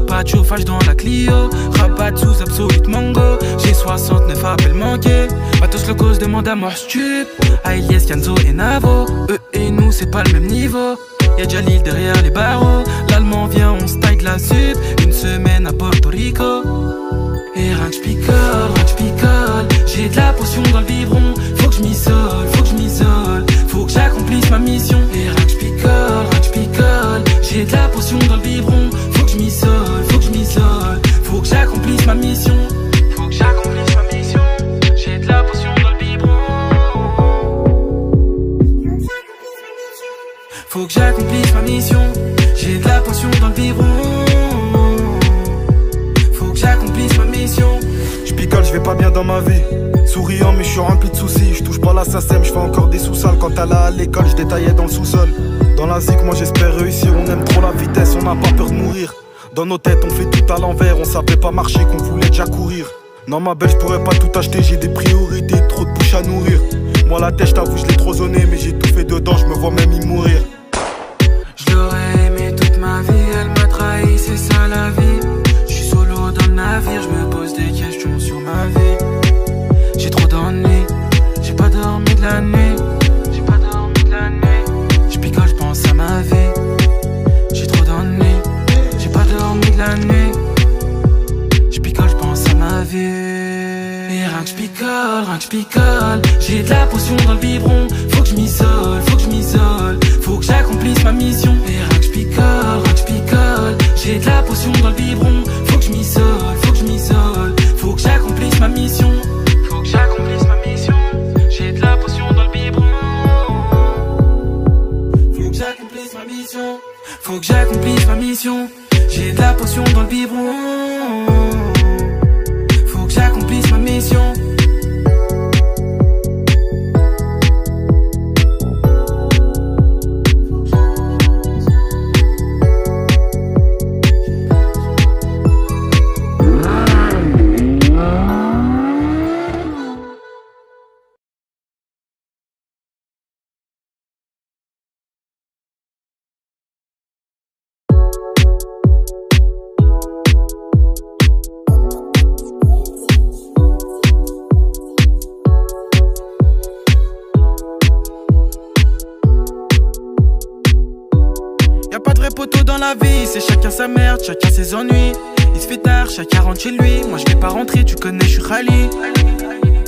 Pas de chauffage dans la Clio. Rabat sous Absolute Mango. J'ai 69 appels manqués. Matos le cause demande à mort stup Ailies, Yanzo et Navo. Eux et nous c'est pas le même niveau. Y'a déjà l'île derrière les barreaux. L'allemand vient, on se la sup. Une semaine à Porto Rico. Et rien que j'picole, rien que j'picole J'ai de la potion dans le biberon. Faut que j'm'isole, faut que j'm'isole Faut que j'accomplisse ma mission. Et rien que j'picole, rien J'ai de la potion dans le biberon. Faut que j'm'isole, faut que j'm'isole Faut que j'accomplisse ma mission Faut que j'accomplisse ma mission. J'ai de la potion dans le biberon. Faut que j'accomplisse ma mission. Je picole, je vais pas bien dans ma vie. Souriant, mais je suis rempli de soucis. Je touche pas la SACEM, je fais encore des sous-sales. Quand elle à l'école, je détaillais dans le sous-sol. Dans la zik, moi j'espère réussir. On aime trop la vitesse, on n'a pas peur de mourir. Dans nos têtes, on fait tout à l'envers. On savait pas marcher, qu'on voulait déjà courir. Non, ma belle, je pourrais pas tout acheter. J'ai des priorités, trop de bouche à nourrir. Moi, la tête, je t'avoue, je l'ai trop zoné. Mais j'ai tout fait dedans, je me vois même y mourir. Je suis solo dans le navire, je me pose des questions sur ma vie. J'ai trop d'ennuis, j'ai pas dormi de la nuit. J'ai pas dormi de la nuit. Je picole, je à ma vie. J'ai trop d'ennuis, j'ai pas dormi de la nuit. Je picole, je à ma vie. Et rien que je rien que je J'ai de la potion dans le biberon Faut que je m'isole, faut que je m'isole Faut que j'accomplisse ma mission j'ai de la potion dans le biberon, faut que je m'isole, faut que je m'isole. Faut que j'accomplisse ma mission. Faut que j'accomplisse ma mission. J'ai de la potion dans le biberon. Faut que j'accomplisse ma mission. Faut que j'accomplisse ma mission. J'ai de la potion dans le biberon. Merde, chacun ses ennuis. Il se fait tard, chacun rentre chez lui. Moi je vais pas rentrer, tu connais, je suis rallye.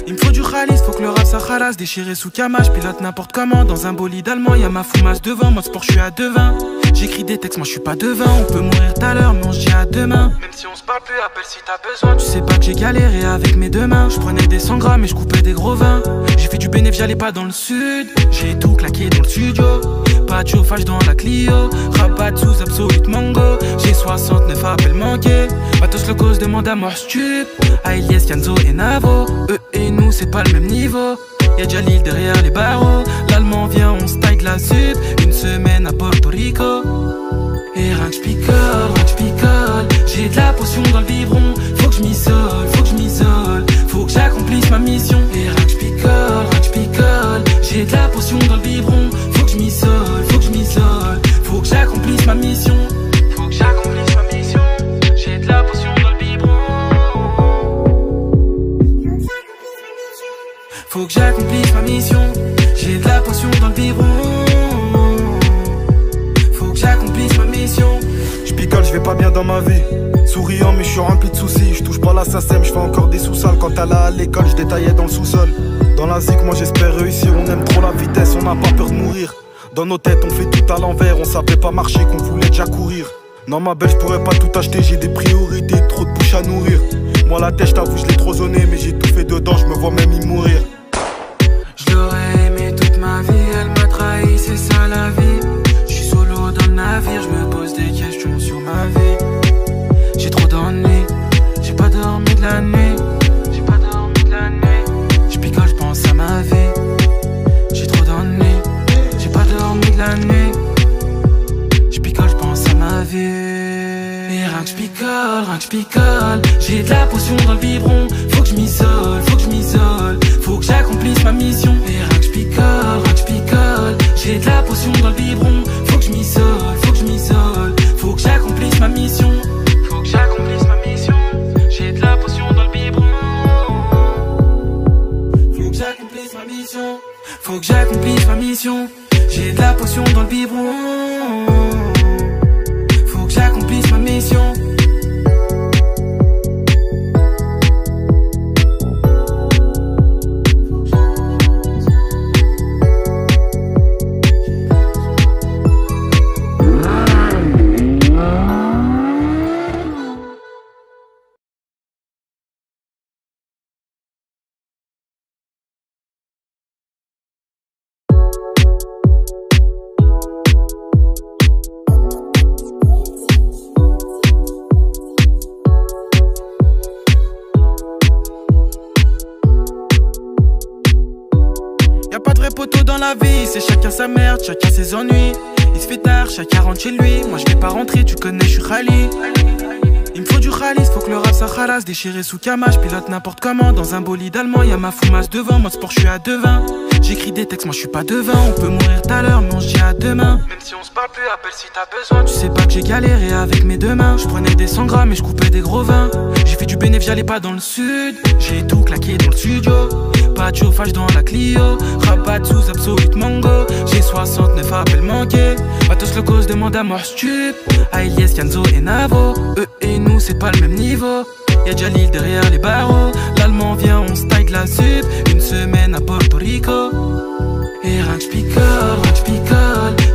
Il me faut du rallye, faut que le rap ça khalasse. Déchiré sous je pilote n'importe comment. Dans un bolide allemand, y'a ma foumasse devant. Moi sport, je suis à devin. J'écris des textes, moi je suis pas devin. On peut mourir tout à l'heure, mais on se dit à demain. Même si on se parle plus, appelle si t'as besoin. Tu sais pas que j'ai galéré avec mes deux mains. Je prenais des 100 grammes et je coupais des gros vins. J'ai fait du bénéf, j'allais pas dans le sud. J'ai tout claqué dans le studio. Pas de chauffage dans la Clio. Rabat sous Absolute Mango. J'ai 69 appels manqués. Matos le cause demande à moi stup. Ailies, Kenzo et Navo. Eux et nous, c'est pas le même niveau. Y'a l'île derrière les barreaux. L'allemand vient, on se la sup. Une semaine à Porto Rico. Et rien que j'picole. J'ai de la potion dans le biberon. Faut que je m'isole, faut que je m'isole. Faut que j'accomplisse ma mission. Et rien que j'picole, rien que j'picole. J'ai de la potion dans le biberon. Faut que je m'isole, faut que je m'isole. Faut que j'accomplisse ma mission. Faut que j'accomplisse ma mission. J'ai de la potion dans le biberon. Faut que j'accomplisse ma mission. J'ai de la potion dans le biberon. Faut que j'accomplisse ma mission. Je picole, je vais pas bien dans ma vie. Souriant, mais je suis rempli de soucis. Je touche pas la SACEM, je fais encore des sous-sales. Quand elle à l'école, je détaillais dans le sous-sol. Dans la zik, moi j'espère réussir. On aime trop la vitesse, on n'a pas peur de mourir. Dans nos têtes, on fait tout à l'envers. On savait pas marcher, qu'on voulait déjà courir. Non, ma belle, je pourrais pas tout acheter. J'ai des priorités, trop de bouches à nourrir. Moi, la tête, je t'avoue, je l'ai trop zoné. Mais j'ai tout fait dedans, je me vois même y mourir. J'ai de la potion dans le biberon. Faut que je m'isole, faut que je m'isole. Faut que j'accomplisse ma mission. Et je picole, je picole. J'ai de la potion dans le biberon. Faut que je m'isole, faut que je m'isole. Faut que j'accomplisse ma mission. Faut que j'accomplisse ma mission. J'ai de la potion dans le biberon. Faut que j'accomplisse ma mission. Faut que j'accomplisse ma mission. J'ai de la potion dans le biberon. Sa merde, chacun ses ennuis. Il se fait tard, chacun rentre chez lui. Moi je vais pas rentrer, tu connais, je suis rallye. Il me faut du rallye, faut que le rap ça khalasse. Déchiré sous cama, je pilote n'importe comment. Dans un bolide allemand, y'a ma foumasse devant. Moi sport, je suis à devin. J'écris des textes, moi je suis pas devin. On peut mourir tout à l'heure, mais on se dit à demain. Même si on se parle plus, appelle si t'as besoin. Tu sais pas que j'ai galéré avec mes deux mains. Je prenais des 100 grammes et je coupais des gros vins. J'ai fait du bénéf, j'allais pas dans le sud. J'ai tout claqué dans le studio. Pas de chauffage dans la Clio. Rabat sous Absolute Mango. J'ai 69 appels manqués. Matos le cause demande à moi stup. Ailies, Kenzo et Navo. Eux et nous, c'est pas le même niveau. Y'a Jalil derrière les barreaux. L'allemand vient, on se de la sup. Une semaine à Porto Rico. Et rien que j'picole.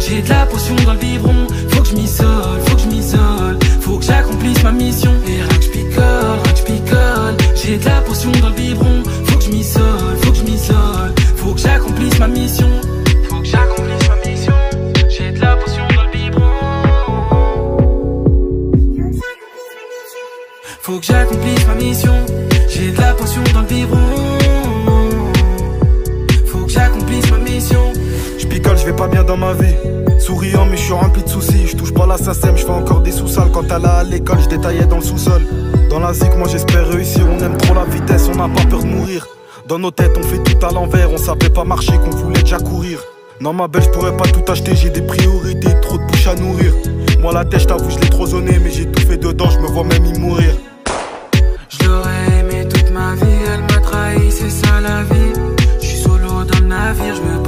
J'ai de la potion dans le biberon. Faut que j'm'isole, faut que j'm'isole. Faut que j'accomplisse ma mission. Et rien que j'picole, rien que j'picole. J'ai de la potion dans le biberon. Faut que faut que j'm'isole. Faut que j'accomplisse ma mission. Faut que j'accomplisse ma mission. J'ai de la potion dans le biberon. Faut que j'accomplisse ma mission. J'ai de la potion dans le biberon. Faut que j'accomplisse ma mission. J'picole, j'vais pas bien dans ma vie. Souriant, mais je suis rempli de soucis. Je touche pas la SACEM, je fais encore des sous-sales. Quand elle à l'école, je détaillais dans le sous-sol. Dans la zik, moi j'espère réussir. On aime trop la vitesse, on n'a pas peur de mourir. Dans nos têtes, on fait tout à l'envers. On savait pas marcher, qu'on voulait déjà courir. Non, ma belle, je pourrais pas tout acheter. J'ai des priorités, trop de bouches à nourrir. Moi, la tête, j't'avoue, je l'ai trop zoné. Mais j'ai tout fait dedans, je me vois même y mourir. Je l'aurais aimé toute ma vie, elle m'a trahi, c'est ça la vie. Je suis solo dans le navire, je me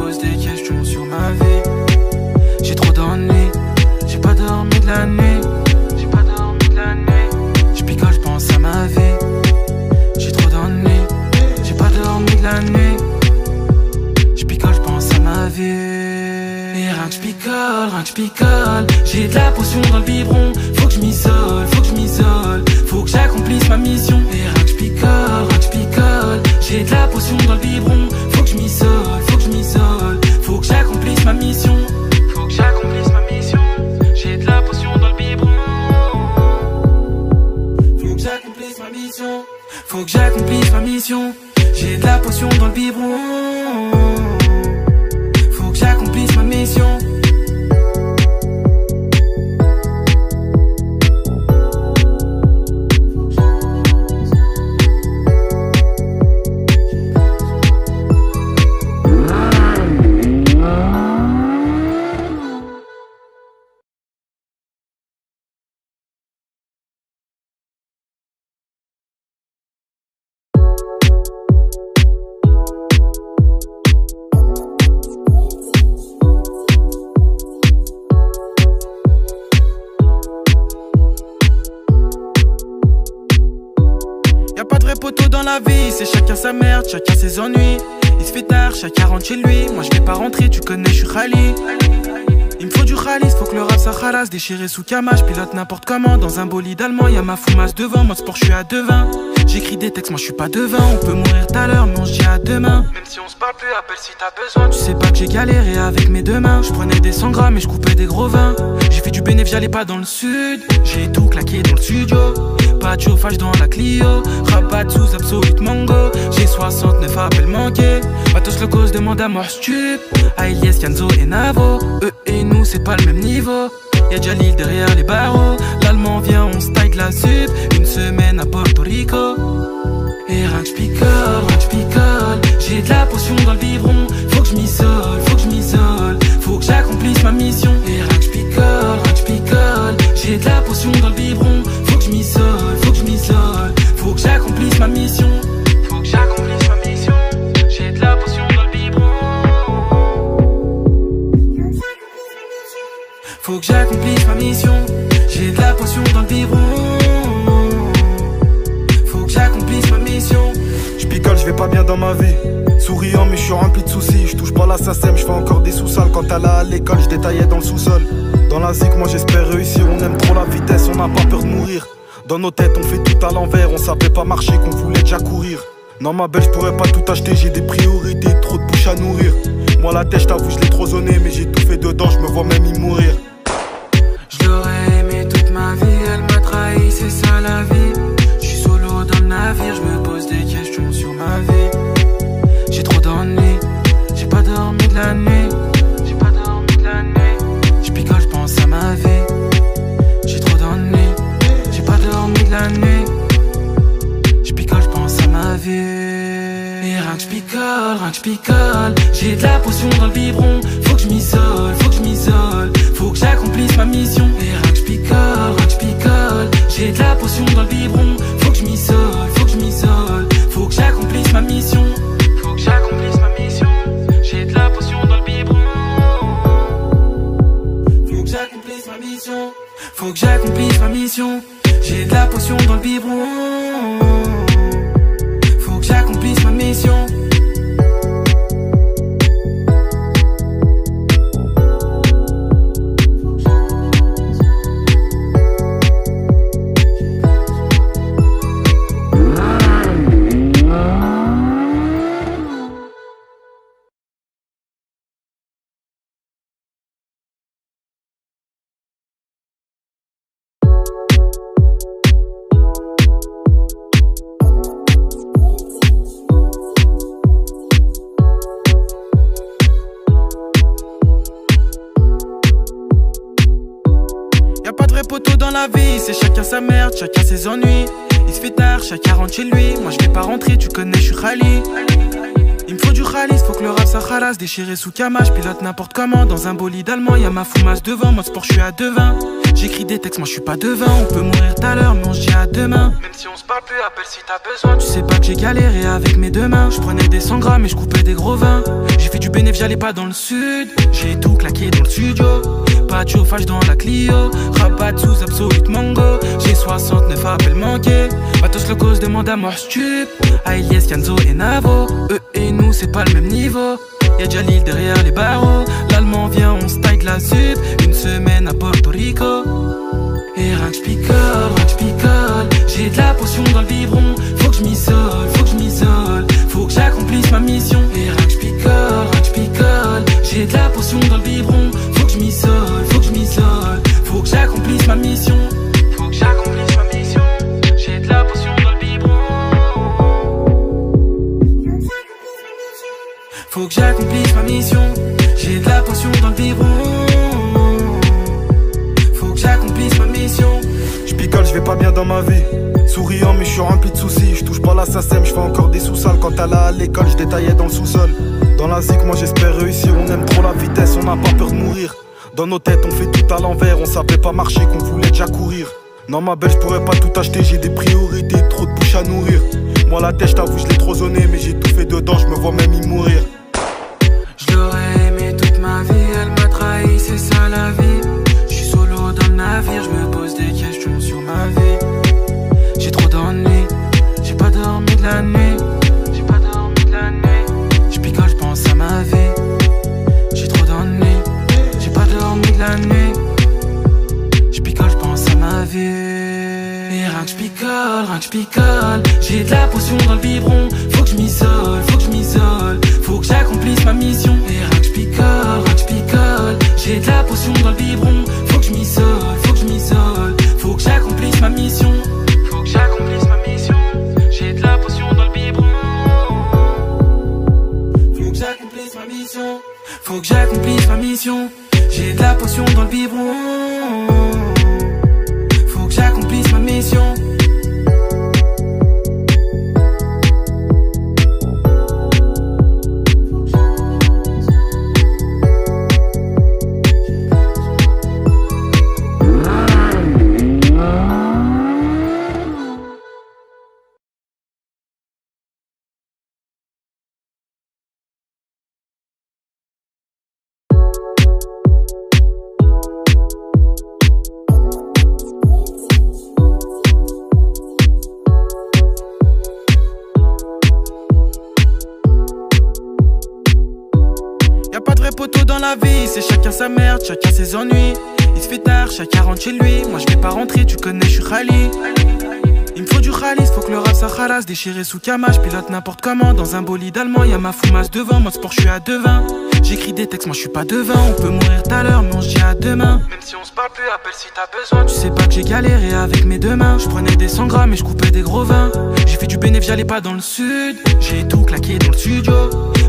picole. J'ai de la potion dans le biberon. Faut que je m'isole, faut que je m'isole. Faut que j'accomplisse ma mission. Et picole, picole. J'ai de la potion dans le biberon. Faut que je m'isole, faut que je m'isole. Faut que j'accomplisse ma mission. Faut que j'accomplisse ma mission. J'ai de la potion dans le biberon. Faut que j'accomplisse ma mission. Faut que j'accomplisse ma mission. J'ai de la potion dans le biberon. Merde, chacun ses ennuis. Il se fait tard, chacun rentre chez lui. Moi je vais pas rentrer, tu connais, je suis rallye. Faut que le rap ça khalasse. Déchiré sous camache, pilote n'importe comment. Dans un bolide allemand, y'a ma foumasse devant. Moi sport, je suis à devin. J'écris des textes, moi je suis pas devin. On peut mourir tout à l'heure, mais on se dit à demain. Même si on se parle plus, appelle si t'as besoin. Tu sais pas que j'ai galéré avec mes deux mains. Je prenais des 100 grammes et je coupais des gros vins. J'ai fait du bénéf, j'allais pas dans le sud. J'ai tout claqué dans le studio. Pas de chauffage dans la Clio. Rabat sous absolute mango. J'ai 69 appels manqués. Matos le cause demande à mort stup. Ailies, Kenzo et Navo. Eux et nous, c'est pas le même niveau. Y'a Jalil derrière les barreaux. L'allemand vient, on se taille de la sup. Une semaine à Porto Rico. Et rien que j'picole. J'ai de la potion dans le biberon. Faut que je m'isole, faut que je m'isole. Faut que j'accomplisse ma mission. Et rien que j'picole. J'ai de la potion dans le biberon. Faut que je m'isole, faut que je m'isole. Faut que j'accomplisse ma mission. Faut que j'accomplisse ma mission. J'ai de la potion dans le biberon. Faut que j'accomplisse ma mission. J'picole, j'vais pas bien dans ma vie. Souriant, mais je suis rempli de soucis. Je touche pas la SACEM, je fais encore des sous-sales. Quand elle à l'école, je détaillais dans le sous-sol. Dans la zik, moi j'espère réussir. On aime trop la vitesse, on n'a pas peur de mourir. Dans nos têtes, on fait tout à l'envers. On savait pas marcher, qu'on voulait déjà courir. Non, ma belle, je pourrais pas tout acheter. J'ai des priorités, trop de bouches à nourrir. Moi, la tête, j't'avoue, je l'ai trop zoné. Mais j'ai tout fait dedans, je me vois même y mourir. Navire, je me pose des questions sur ma vie. J'ai trop d'ennuis, j'ai pas dormi de la nuit. J'ai pas dormi de la nuit. Je picole, je pense à ma vie. J'ai trop d'ennuis, j'ai pas dormi de la nuit. Je picole, je pense à ma vie. Et rien que je picole, rien que je picole. J'ai de la potion dans le biberon. Faut que je m'isole, faut que je m'isole. Faut que j'accomplisse ma mission. Et rien que je picole, rien que je picole. J'ai de la potion dans le biberon. Faut que je m'isole j'accomplisse ma mission. Faut que j'accomplisse ma mission. J'ai de la potion dans le biberon. Faut que j'accomplisse ma mission. Faut que j'accomplisse ma mission. J'ai de la potion dans le biberon. Faut que j'accomplisse ma mission. Merde, chacun ses ennuis. Il se fait tard, chacun rentre chez lui. Moi je vais pas rentrer, tu connais, je suis Khali. Il me faut du khalis, faut que le rap ça Déchiré sous camache, pilote n'importe comment Dans un bolide allemand, y'a ma foumasse devant Moi sport, je suis à devin J'écris des textes, moi je suis pas devin. On peut mourir tout à l'heure, mais on se dit à demain. Même si on se parle plus, appelle si t'as besoin. Tu sais pas que j'ai galéré avec mes deux mains. Je prenais des 100 grammes et je coupais des gros vins. J'ai fait du bénéfice, j'allais pas dans le sud. J'ai tout claqué dans le studio. Pas de chauffage dans la Clio. Rabat sous Absolute Mango. J'ai 69 appels manqués. Matos le cause demande à mort stup Ailies, Kenzo et Navo. Eux et nous c'est pas le même niveau Y'a déjà l'île derrière les barreaux. L'allemand vient, on se taille de la sup. Une semaine à Porto Rico. Et que j'picole, que j'picole J'ai de la potion dans le biberon. Faut que j'm'isole, faut que j'm'isole Faut que j'accomplisse ma mission. Et que j'picole, que j'picole J'ai de la potion dans le biberon. Faut que j'm'isole, faut que j'm'isole Faut que j'accomplisse ma mission Faut que j'accomplisse ma mission. J'ai de la potion dans le biberon. Faut que j'accomplisse ma mission. Je picole, je vais pas bien dans ma vie. Souriant, mais je suis rempli de soucis. Je touche pas la SACEM, je fais encore des sous-sales. Quand elle à l'école, je détaillais dans le sous-sol. Dans la zik, moi j'espère réussir. On aime trop la vitesse, on n'a pas peur de mourir. Dans nos têtes, on fait tout à l'envers. On savait pas marcher, qu'on voulait déjà courir. Non, ma belle, je pourrais pas tout acheter. J'ai des priorités, trop de bouches à nourrir. Moi, la tête, je t'avoue, je l'ai trop zoné. Mais j'ai tout fait dedans, je me vois même y mourir. C'est ça la vie. Je solo dans le navire, je me pose des questions sur ma vie. J'ai trop d'ennuis, j'ai pas dormi de la nuit. J'ai pas dormi de la nuit. Je picole, je à ma vie. J'ai trop d'ennuis, j'ai pas dormi de la nuit. Je picole, je à ma vie. Et rien que je picole, rien que je. J'ai de la potion dans le biberon. Faut que je m'isole, faut que je m'isole. Faut que j'accomplisse ma mission. Et rien que je picole, rien que je. J'ai de la potion dans le biberon. Faut que je m'isole, faut que je m'isole. Faut que j'accomplisse ma mission. Faut que j'accomplisse ma mission. J'ai de la potion dans le biberon. Faut que j'accomplisse ma mission. Faut que j'accomplisse ma mission. J'ai de la potion dans le biberon. Faut que j'accomplisse ma mission. Merde, chacun ses ennuis. Il se fait tard, chacun rentre chez lui. Moi je vais pas rentrer, tu connais, je suis Khali. Faut que le rap ça khalasse Déchiré sous camache, pilote n'importe comment. Dans un bolide allemand, y'a ma foumasse devant. Moi sport, je suis à devin J'écris des textes, moi je suis pas devin On peut mourir tout à l'heure, mais on se dit à demain. Même si on se parle plus, appelle si t'as besoin. Tu sais pas que j'ai galéré avec mes deux mains. Je prenais des 100 grammes et je coupais des gros vins. J'ai fait du bénéfice, j'allais pas dans le sud. J'ai tout claqué dans le studio.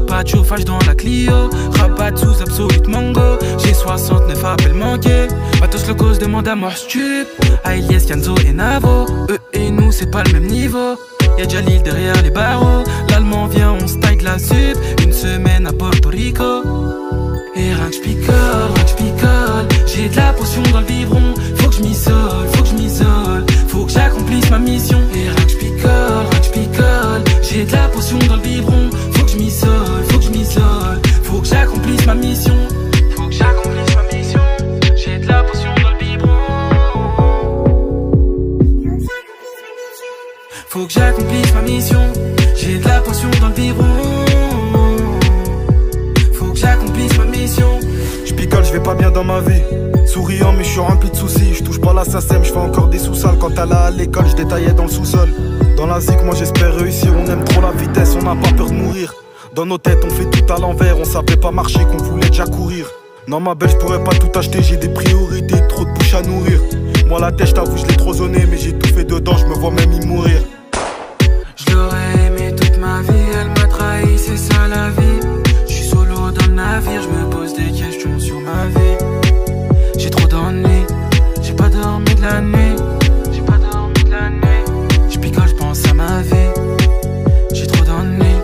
Pas de chauffage dans la Clio. Rabat sous Absolute Mango. J'ai 69 appels manqués. Matos le cause demande à mort stup Ailies, Kenzo et Navo. Eux et nous c'est pas le même niveau. Y'a déjà l'île derrière les barreaux. L'allemand vient, on se la sup. Une semaine à Porto Rico. Et rien que j'picole, rien que j'picole J'ai de la potion dans le biberon. Faut que j'm'isole, faut que j'm'isole Faut que j'accomplisse ma mission. Et rien que j'picole, rien que j'picole J'ai de la potion dans le biberon. Faut que j'm'isole, faut que j'm'isole Faut que j'accomplisse ma mission Faut que j'accomplisse ma mission. J'ai de la potion dans le biberon. Faut que j'accomplisse ma mission. Je picole, je vais pas bien dans ma vie. Souriant, mais je suis rempli de soucis. Je touche pas la SACEM, je fais encore des sous-sales. Quand elle à l'école, je détaillais dans le sous-sol. Dans la zik, moi j'espère réussir. On aime trop la vitesse, on n'a pas peur de mourir. Dans nos têtes, on fait tout à l'envers. On savait pas marcher, qu'on voulait déjà courir. Non, ma belle, je pourrais pas tout acheter. J'ai des priorités, trop de bouches à nourrir. Moi, la tête, t'avoue, je l'ai trop zoné. Mais j'ai tout fait dedans, je me vois même y mourir. La. Je suis solo dans le navire, je me pose des questions sur ma vie. J'ai trop d'ennuis, j'ai pas dormi de la nuit. J'ai pas dormi de la nuit. Je picole, je à ma vie. J'ai trop d'ennuis,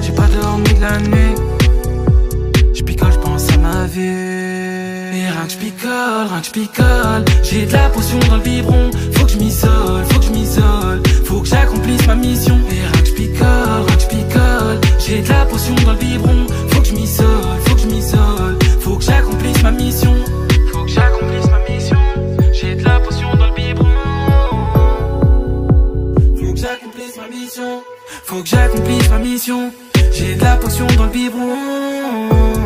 j'ai pas dormi de la nuit. Je picole, je à ma vie. Et rien que je picole, rien que je picole. J'ai de la potion dans le biberon. Faut que je m'isole, faut que je m'isole. Faut que j'accomplisse ma mission. Et rien que je picole, rien que je picole. J'ai de la potion dans le biberon. Faut que je m'isole, faut que je m'isole. Faut que j'accomplisse ma mission. Faut que j'accomplisse ma mission. J'ai de la potion dans le biberon. Faut que j'accomplisse ma mission. Faut que j'accomplisse ma mission. J'ai de la potion dans le biberon.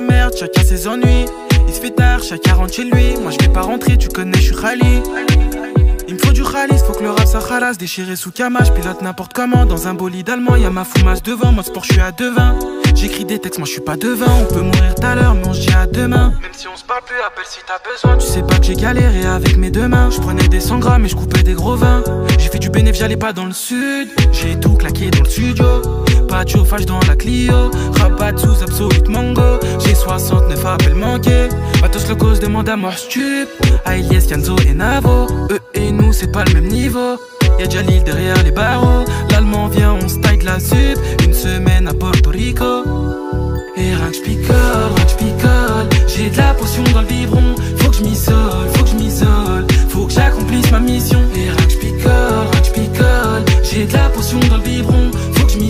Merde, chacun ses ennuis. Il se fait tard, chacun rentre chez lui. Moi je vais pas rentrer, tu connais, je suis rallye. Il me faut du rallye, faut que le rap ça. Déchiré sous cama, je pilote n'importe comment. Dans un bolide allemand, y'a ma foumasse devant. Moi sport, je suis à devin. J'écris des textes, moi je suis pas devin. On peut mourir tout à l'heure, mais on se dit à demain. Même si on se parle plus, appelle si t'as besoin. Tu sais pas que j'ai galéré avec mes deux mains. Je prenais des 100 grammes et je coupais des gros vins. J'ai fait du bénéf, j'allais pas dans le sud. J'ai tout claqué dans le studio. Pas de chauffage dans la Clio. Rabat sous absolute mango. J'ai 69 appels manqués. Matos le cause demande à moi stup. Ailies, Kenzo et Navo. Eux et nous, c'est pas le même niveau. Y'a l'île derrière les barreaux. L'allemand vient, on se la sup. Une semaine à Porto Rico. Et rien que j'picole. J'ai de la potion dans le biberon. Faut que je m'isole, faut que je m'isole. Faut que j'accomplisse ma mission. Et rien que j'picole. J'ai de la potion dans le biberon.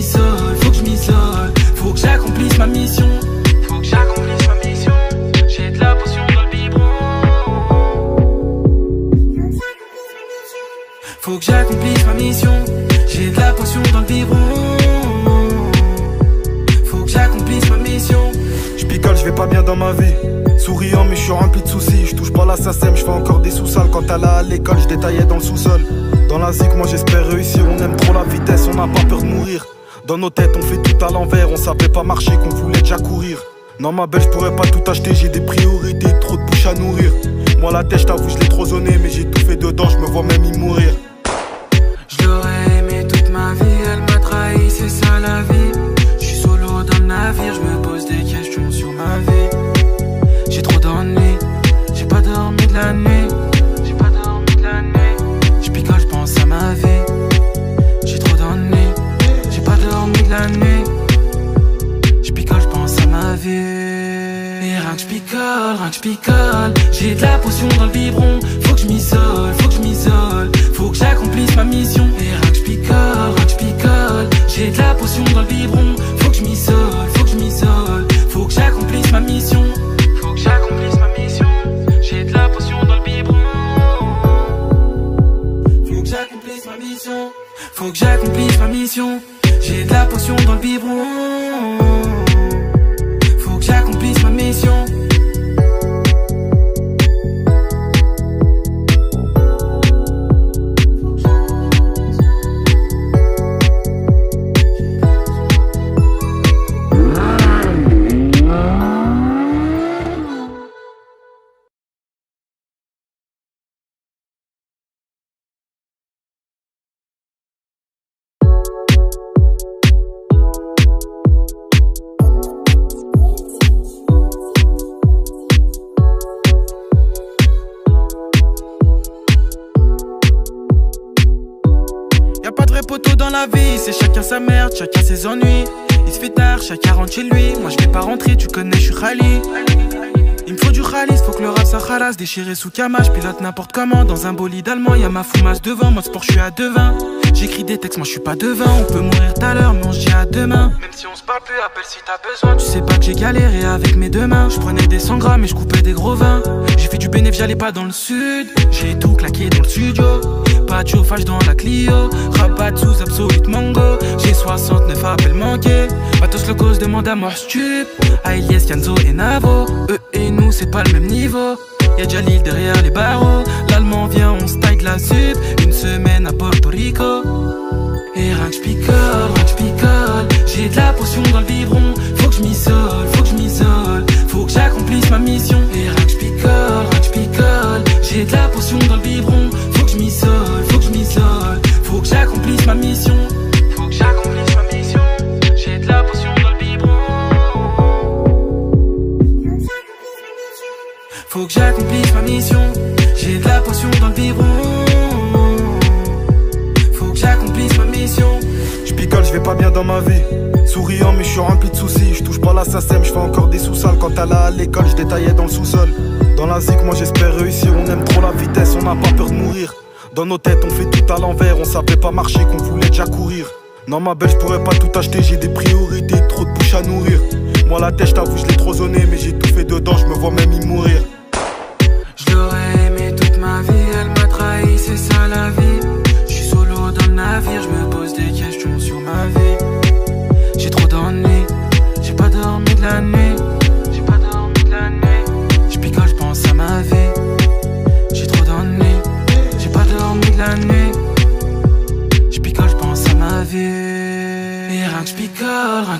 Faut que je m'isole, faut que je m'isole. Faut que j'accomplisse ma mission. Faut que j'accomplisse ma mission. J'ai de la potion dans le biberon. Faut que j'accomplisse ma mission. J'ai de la potion dans le biberon. Faut que j'accomplisse ma mission. Je picole, je vais pas bien dans ma vie. Souriant, mais je suis rempli de soucis. Je touche pas la SACEM, je fais encore des sous-sales. Quand elle à l'école, je détaillais dans le sous-sol. Dans la zik, moi j'espère réussir. On aime trop la vitesse, on n'a pas peur de mourir. Dans nos têtes, on fait tout à l'envers. On savait pas marcher, qu'on voulait déjà courir. Non, ma belle, je pourrais pas tout acheter. J'ai des priorités, trop de bouches à nourrir. Moi, la tête, j'avoue, je l'ai trop zoné. Mais j'ai tout fait dedans, je me vois même y mourir. Je l'aurais aimé toute ma vie, elle m'a trahi, c'est ça la vie. Je suis solo dans le navire, je me je picole. J'ai de la potion dans le biberon. Faut que je m'isole, faut que je m'isole. Faut que j'accomplisse ma mission. Et je picole, je picole. J'ai de la potion dans le biberon. Faut que je m'isole, faut que je m'isole. Faut que j'accomplisse ma mission. Faut que j'accomplisse ma mission. J'ai de la potion dans le biberon. Faut que j'accomplisse ma mission. Faut que j'accomplisse ma mission. J'ai de la potion dans le biberon. Sa merde, chacun ses ennuis. Il se fait tard, chacun rentre chez lui. Moi je vais pas rentrer, tu connais, je suis Khali. Il me faut du khalis, faut que le rap ça khalas Déchiré sous camage, pilote n'importe comment. Dans un bolide allemand, y'a ma foumasse devant. Moi sport, je suis à devin J'écris des textes, moi je suis pas devin. On peut mourir tout à l'heure, mais on se dit à demain. Même si on se parle plus, appelle si t'as besoin. Tu sais pas que j'ai galéré avec mes deux mains. Je prenais des 100 grammes et je coupais des gros vins. J'ai fait du bénéfice, j'allais pas dans le sud. J'ai tout claqué dans le studio Pas de chauffage dans la Clio. Rabat sous absolute mango. J'ai 69 appels manqués. Matos le cause demande à moi stup. Ailies, Kanzo et Navo. Eux et nous c'est pas le même niveau. Y'a l'île derrière les barreaux. L'allemand vient, on se de la sup. Une semaine à Porto Rico. Et rien que j'picole, J'ai de la potion dans le biberon. Faut que j'm'isole, faut que j'm'isole Faut que j'accomplisse ma mission. Et rien que j'picole, rien que j'picole J'ai de la potion dans le biberon. Faut que j'm'isole, j'accomplisse ma mission Faut que j'accomplisse ma mission J'ai de la potion dans le biberon Faut que j'accomplisse ma mission. J'ai de la potion dans le biberon. Faut que j'accomplisse ma mission. Je picole, je vais pas bien dans ma vie. Souriant, mais je suis rempli de soucis. Je touche pas la SACEM, je fais encore des sous-sales. Quand elle à l'école, je détaillais dans le sous-sol. Dans la zik, moi j'espère réussir. On aime trop la vitesse, on n'a pas peur de mourir. Dans nos têtes, on fait tout à l'envers. On savait pas marcher, qu'on voulait déjà courir. Non, ma belle, je pourrais pas tout acheter. J'ai des priorités, trop de bouches à nourrir. Moi, la tête, je t'avoue, je l'ai trop zoné. Mais j'ai tout fait dedans, je me vois même y mourir. Je l'aurais aimé toute ma vie, elle m'a trahi, c'est ça la vie. Je suis solo dans le navire, je me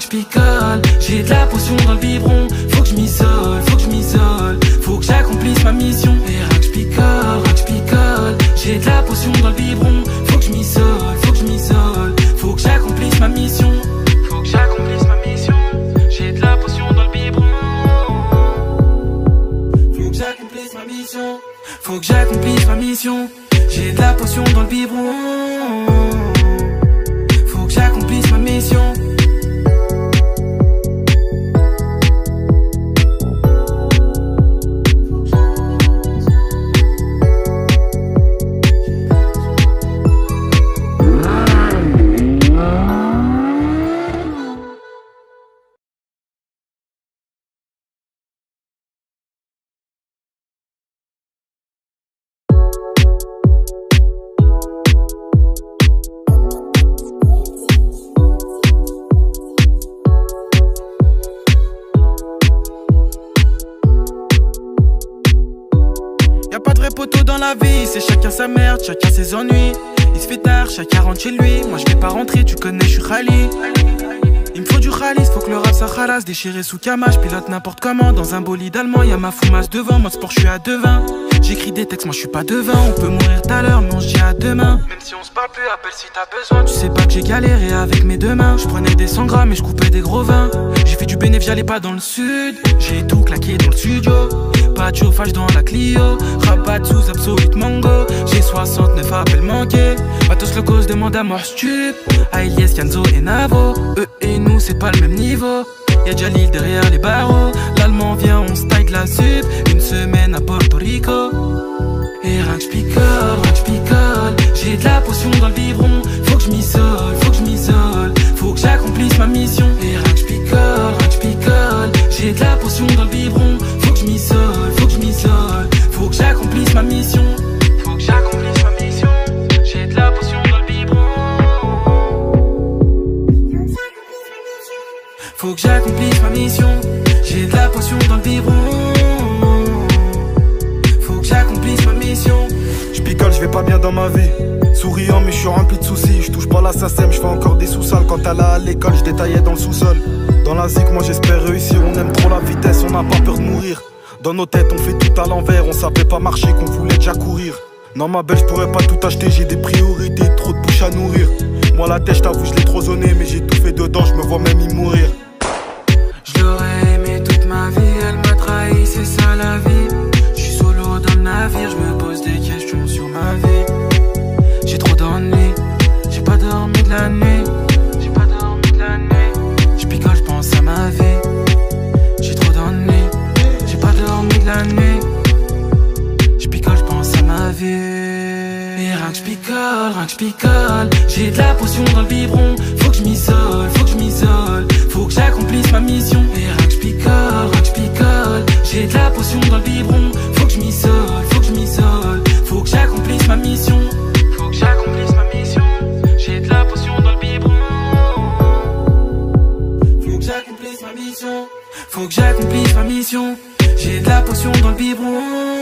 picole. J'ai de la potion dans le biberon. Faut que je m'isole, faut que je m'isole. Faut que j'accomplisse ma mission. Et picole, picole. J'ai de la potion dans le biberon. Faut que je m'isole, faut que je m'isole. Faut que j'accomplisse ma mission. Faut que j'accomplisse ma mission. J'ai de la potion dans le biberon. Faut que j'accomplisse ma mission. Faut que j'accomplisse ma mission. J'ai de la potion dans le biberon. Merde, chacun ses ennuis. Il se fait tard, chacun rentre chez lui. Moi je vais pas rentrer, tu connais, je suis Khali. Faut que le rap ça khalas Déchiré sous camage, pilote n'importe comment. Dans un bolide allemand, y'a ma foumasse devant. Moi sport, je suis à devin. J'écris des textes, moi je suis pas devin. On peut mourir tout à l'heure, mais on se dit à demain. Même si on se parle plus, appelle si t'as besoin. Tu sais pas que j'ai galéré avec mes deux mains. Je prenais des 100 grammes et je coupais des gros vins. J'ai fait du bénéfice, j'allais pas dans le sud. J'ai tout claqué dans le studio. Pas de chauffage dans la Clio. Rabat sous absolute mango. J'ai 69 appels manqués. Matos le cause demande à moi stup Ailies, Kanzo et Navo. Eux et nous c'est pas le même niveau. Y'a déjà l'île derrière les barreaux. L'allemand vient, on se la sup. Une semaine à Porto Rico. Et rien que j'picole, rien J'ai de la potion dans le biberon. Faut que j'm'isole, faut que j'm'isole Faut que j'accomplisse ma mission. Et rien que j'picole, rien J'ai de la potion dans le biberon à l'école, je détaillais dans le sous-sol. Dans la zik, moi j'espère réussir. On aime trop la vitesse, on n'a pas peur de mourir. Dans nos têtes, on fait tout à l'envers. On savait pas marcher, qu'on voulait déjà courir. Non, ma belle, je pourrais pas tout acheter. J'ai des priorités, trop de bouches à nourrir. Moi, la tête, je t'avoue, je l'ai trop zoné. Mais j'ai tout fait dedans, je me vois même y mourir. J'ai de la potion dans le biberon. Faut que j'm'isole, faut que j'm'isole Faut que j'accomplisse ma mission. Et que j'picole, que j'picole J'ai de la potion dans le biberon. Faut que j'm'isole, faut que j'm'isole Faut que j'accomplisse ma mission. Faut que j'accomplisse ma mission. J'ai de la potion dans le biberon. Faut que j'accomplisse ma mission. Faut que j'accomplisse ma mission. J'ai de la potion dans le biberon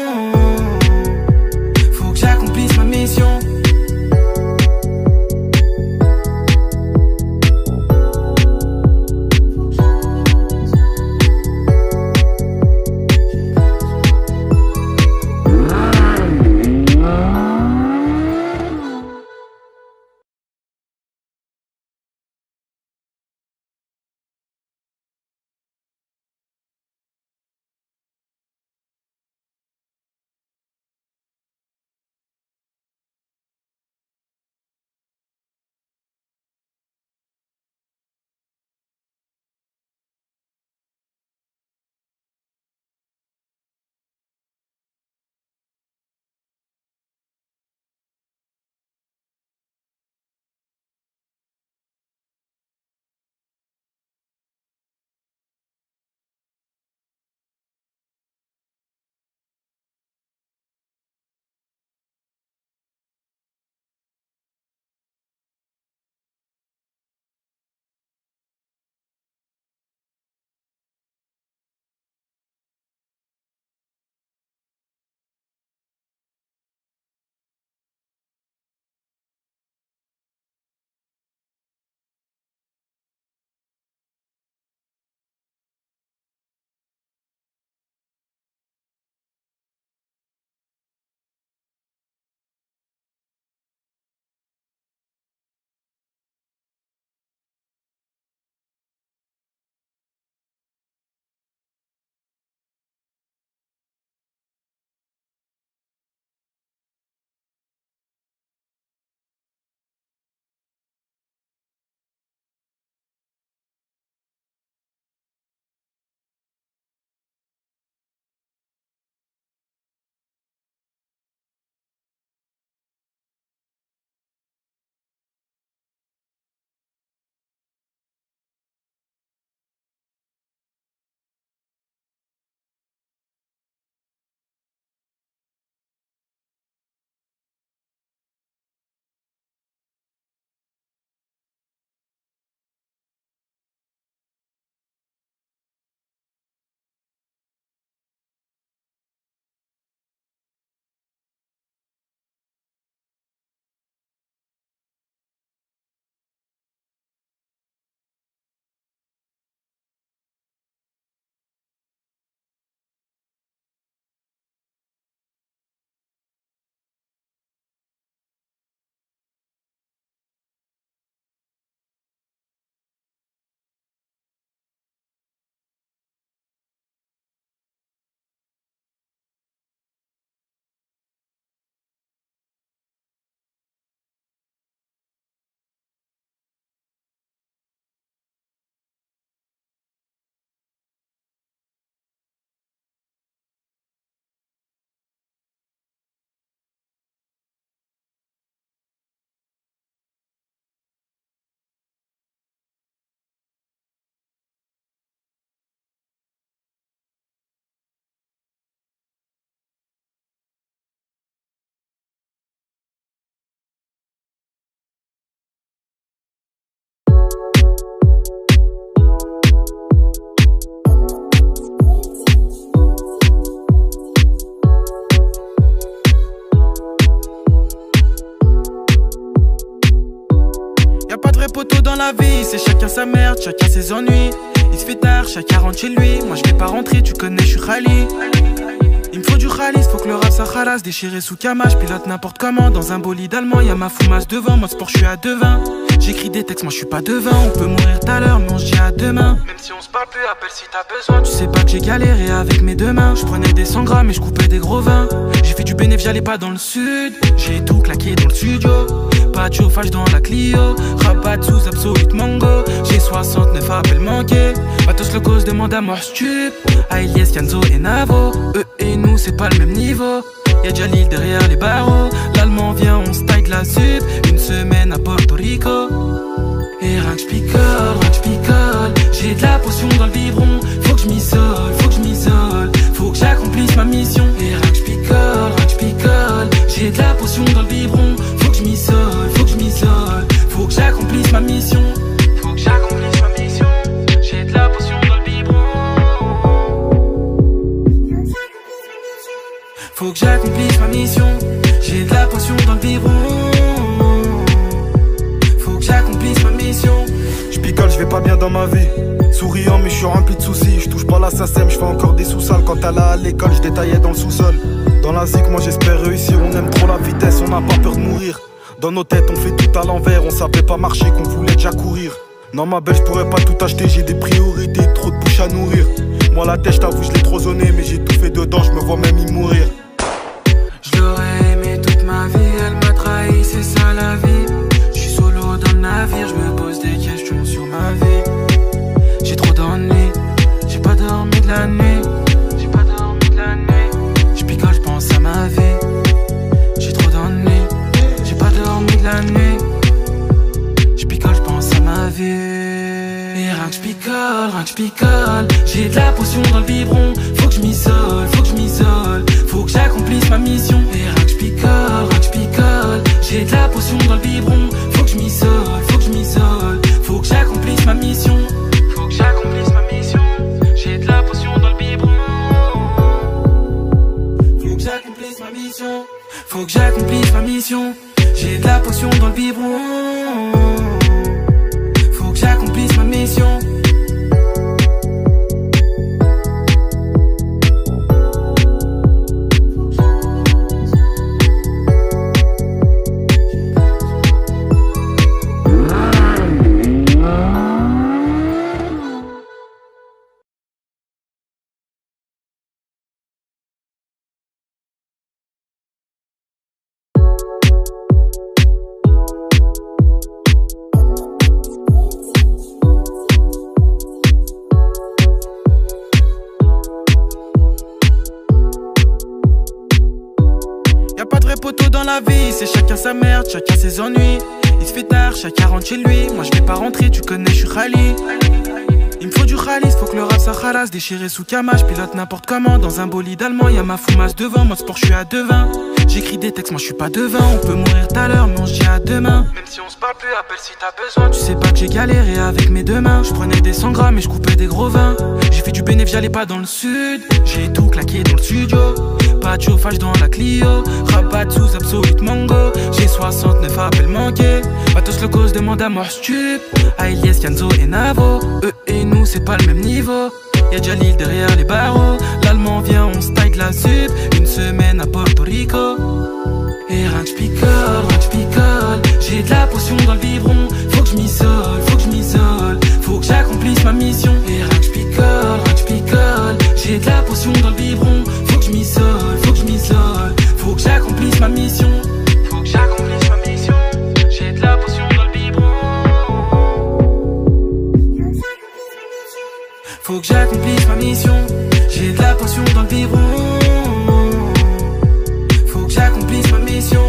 c'est chacun sa merde, chacun ses ennuis. Il se fait tard, chacun rentre chez lui. Moi je vais pas rentrer, tu connais, je suis rallye. Il me faut du khalis, faut que le rap ça khalasse Déchiré sous camache, pilote n'importe comment. Dans un bolide allemand, y'a ma foumasse devant. Moi sport, je suis à devin. J'écris des textes, moi je suis pas devin. On peut mourir tout à l'heure, mais on se dit à demain. Même si on se parle plus, appelle si t'as besoin. Tu sais pas que j'ai galéré avec mes deux mains. Je prenais des 100 grammes et je coupais des gros vins. J'ai fait du bénéf, j'allais pas dans le sud. J'ai tout claqué dans le studio Pas de chauffage dans la Clio Rabat sous absolute mango J'ai 69 appels manqués Matos le cause demande à mort stup À Elias, Kenzo et Navo Eux et nous c'est pas le même niveau Y'a Jalil derrière les barreaux. L'allemand vient, on se de la sup. Une semaine à Porto Rico. Dans ma vie. Souriant, mais je suis rempli de soucis. Je touche pas la SACEM, je fais encore des sous-sales. Quand elle à l'école, je détaillais dans le sous-sol. Dans la zik, moi j'espère réussir. On aime trop la vitesse, on n'a pas peur de mourir. Dans nos têtes, on fait tout à l'envers. On savait pas marcher, qu'on voulait déjà courir. Non, ma belle, je pourrais pas tout acheter. J'ai des priorités, trop de bouche à nourrir. Moi, la tête, j't'avoue, je l'ai trop zoné. Mais j'ai tout fait dedans, je me vois même y mourir. J'ai de la potion dans le biberon. Faut que je m'isole, faut que je m'isole. Faut que j'accomplisse ma mission. Et que je picole, que je picole. J'ai de la potion dans le biberon. Faut que je m'isole, faut que je m'isole. Faut que j'accomplisse ma mission. Faut que j'accomplisse ma mission. J'ai de la potion dans le biberon. Faut que j'accomplisse ma mission. Faut que j'accomplisse ma mission. J'ai de la potion dans le biberon. Déchiré sous camache, pilote n'importe comment. Dans un bolide allemand, y'a ma foumasse devant. Moi sport, je suis à devin. J'écris des textes, moi je suis pas devin. On peut mourir tout à l'heure, mais on se dit à demain. Même si on se parle plus, appelle si t'as besoin. Tu sais pas que j'ai galéré avec mes deux mains. Je prenais des 100 grammes et je coupais des gros vins. J'ai fait du bénéfice, j'allais pas dans le sud. J'ai tout claqué dans le studio. Pas de chauffage dans la Clio. Rabat sous Absolute Mango. J'ai 69 appels manqués. Matos le cause demande à mort stup. Ailies, Kenzo et Navo. Eux et nous c'est pas le même niveau Y'a Jalil derrière les barreaux. L'allemand vient, on se taille de la sup. Une semaine à Porto Rico. Et rien que j'picole, rien que j'picole J'ai de la potion dans le biberon. Faut que je m'isole, faut que je m'isole Faut que j'accomplisse ma mission. Et rien que j'picole, rien que j'picole J'ai de la potion dans le biberon. Faut que je m'isole, faut que je m'isole Faut que j'accomplisse ma mission J'ai de la potion dans le biberon. Faut que j'accomplisse ma mission.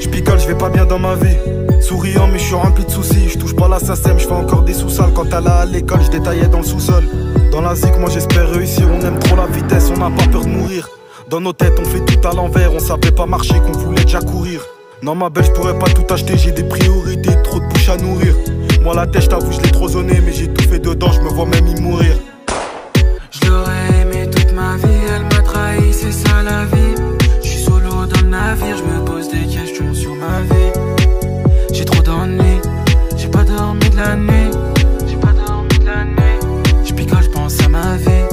J'picole, j'vais pas bien dans ma vie. Souriant, mais je suis rempli de soucis. Je touche pas la SACEM, je fais encore des sous-sales. Quand elle à l'école, je détaillais dans le sous-sol. Dans la zik, moi j'espère réussir. On aime trop la vitesse, on n'a pas peur de mourir. Dans nos têtes, on fait tout à l'envers. On savait pas marcher, qu'on voulait déjà courir. Non, ma belle, je pourrais pas tout acheter. J'ai des priorités, trop de bouche à nourrir. Moi, la tête, j't'avoue, je l'ai trop zoné. Mais j'ai tout fait dedans, je me vois même y mourir. Navire, je me pose des questions sur ma vie. J'ai trop d'ennuis, j'ai pas dormi de la nuit. J'ai pas dormi de la nuit. Je pense à ma vie.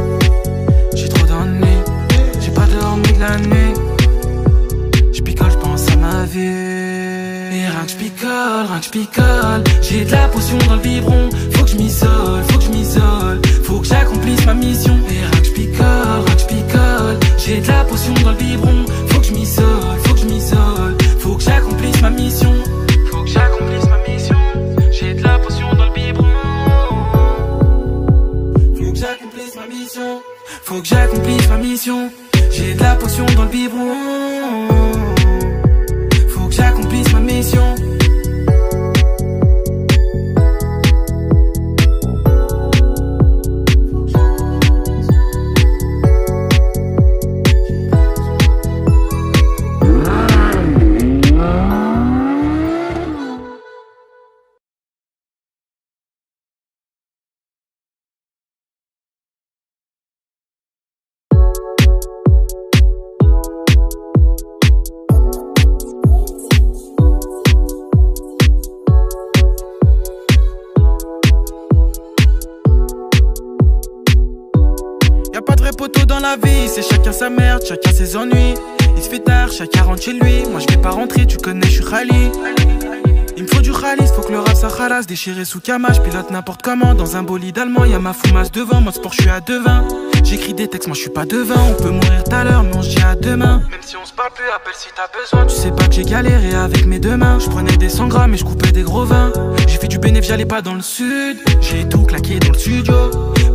J'ai trop d'ennuis, j'ai pas dormi de la nuit. Je picole, je pense à ma vie. Et rien que je picole, rien que je picole. J'ai de la potion dans le biberon. Faut que je m'isole, faut que je m'isole. Faut que j'accomplisse ma mission. Et rien que je picole, rien que je picole. J'ai de la potion dans le biberon. Faut que j'accomplisse ma mission. J'ai de la potion dans le biberon. Faut que j'accomplisse ma mission. Faut que j'accomplisse ma mission. J'ai de la potion dans le biberon. Faut que j'accomplisse ma mission. Merde, chacun ses ennuis. Il se fait tard, chacun rentre chez lui. Moi je vais pas rentrer, tu connais, je suis Khali. Il me faut du khalis, faut que le rap ça Déchiré sous cama, pilote n'importe comment Dans un bolide allemand, y'a ma foumasse devant Moi sport, je suis à devin J'écris des textes, moi je suis pas devin. On peut mourir tout à l'heure, mais on se dit à demain. Même si on se parle plus, appelle si t'as besoin. Tu sais pas que j'ai galéré avec mes deux mains. Je prenais des 100 grammes et je coupais des gros vins. J'ai fait du bénéfice, j'allais pas dans le sud. J'ai tout claqué dans le studio.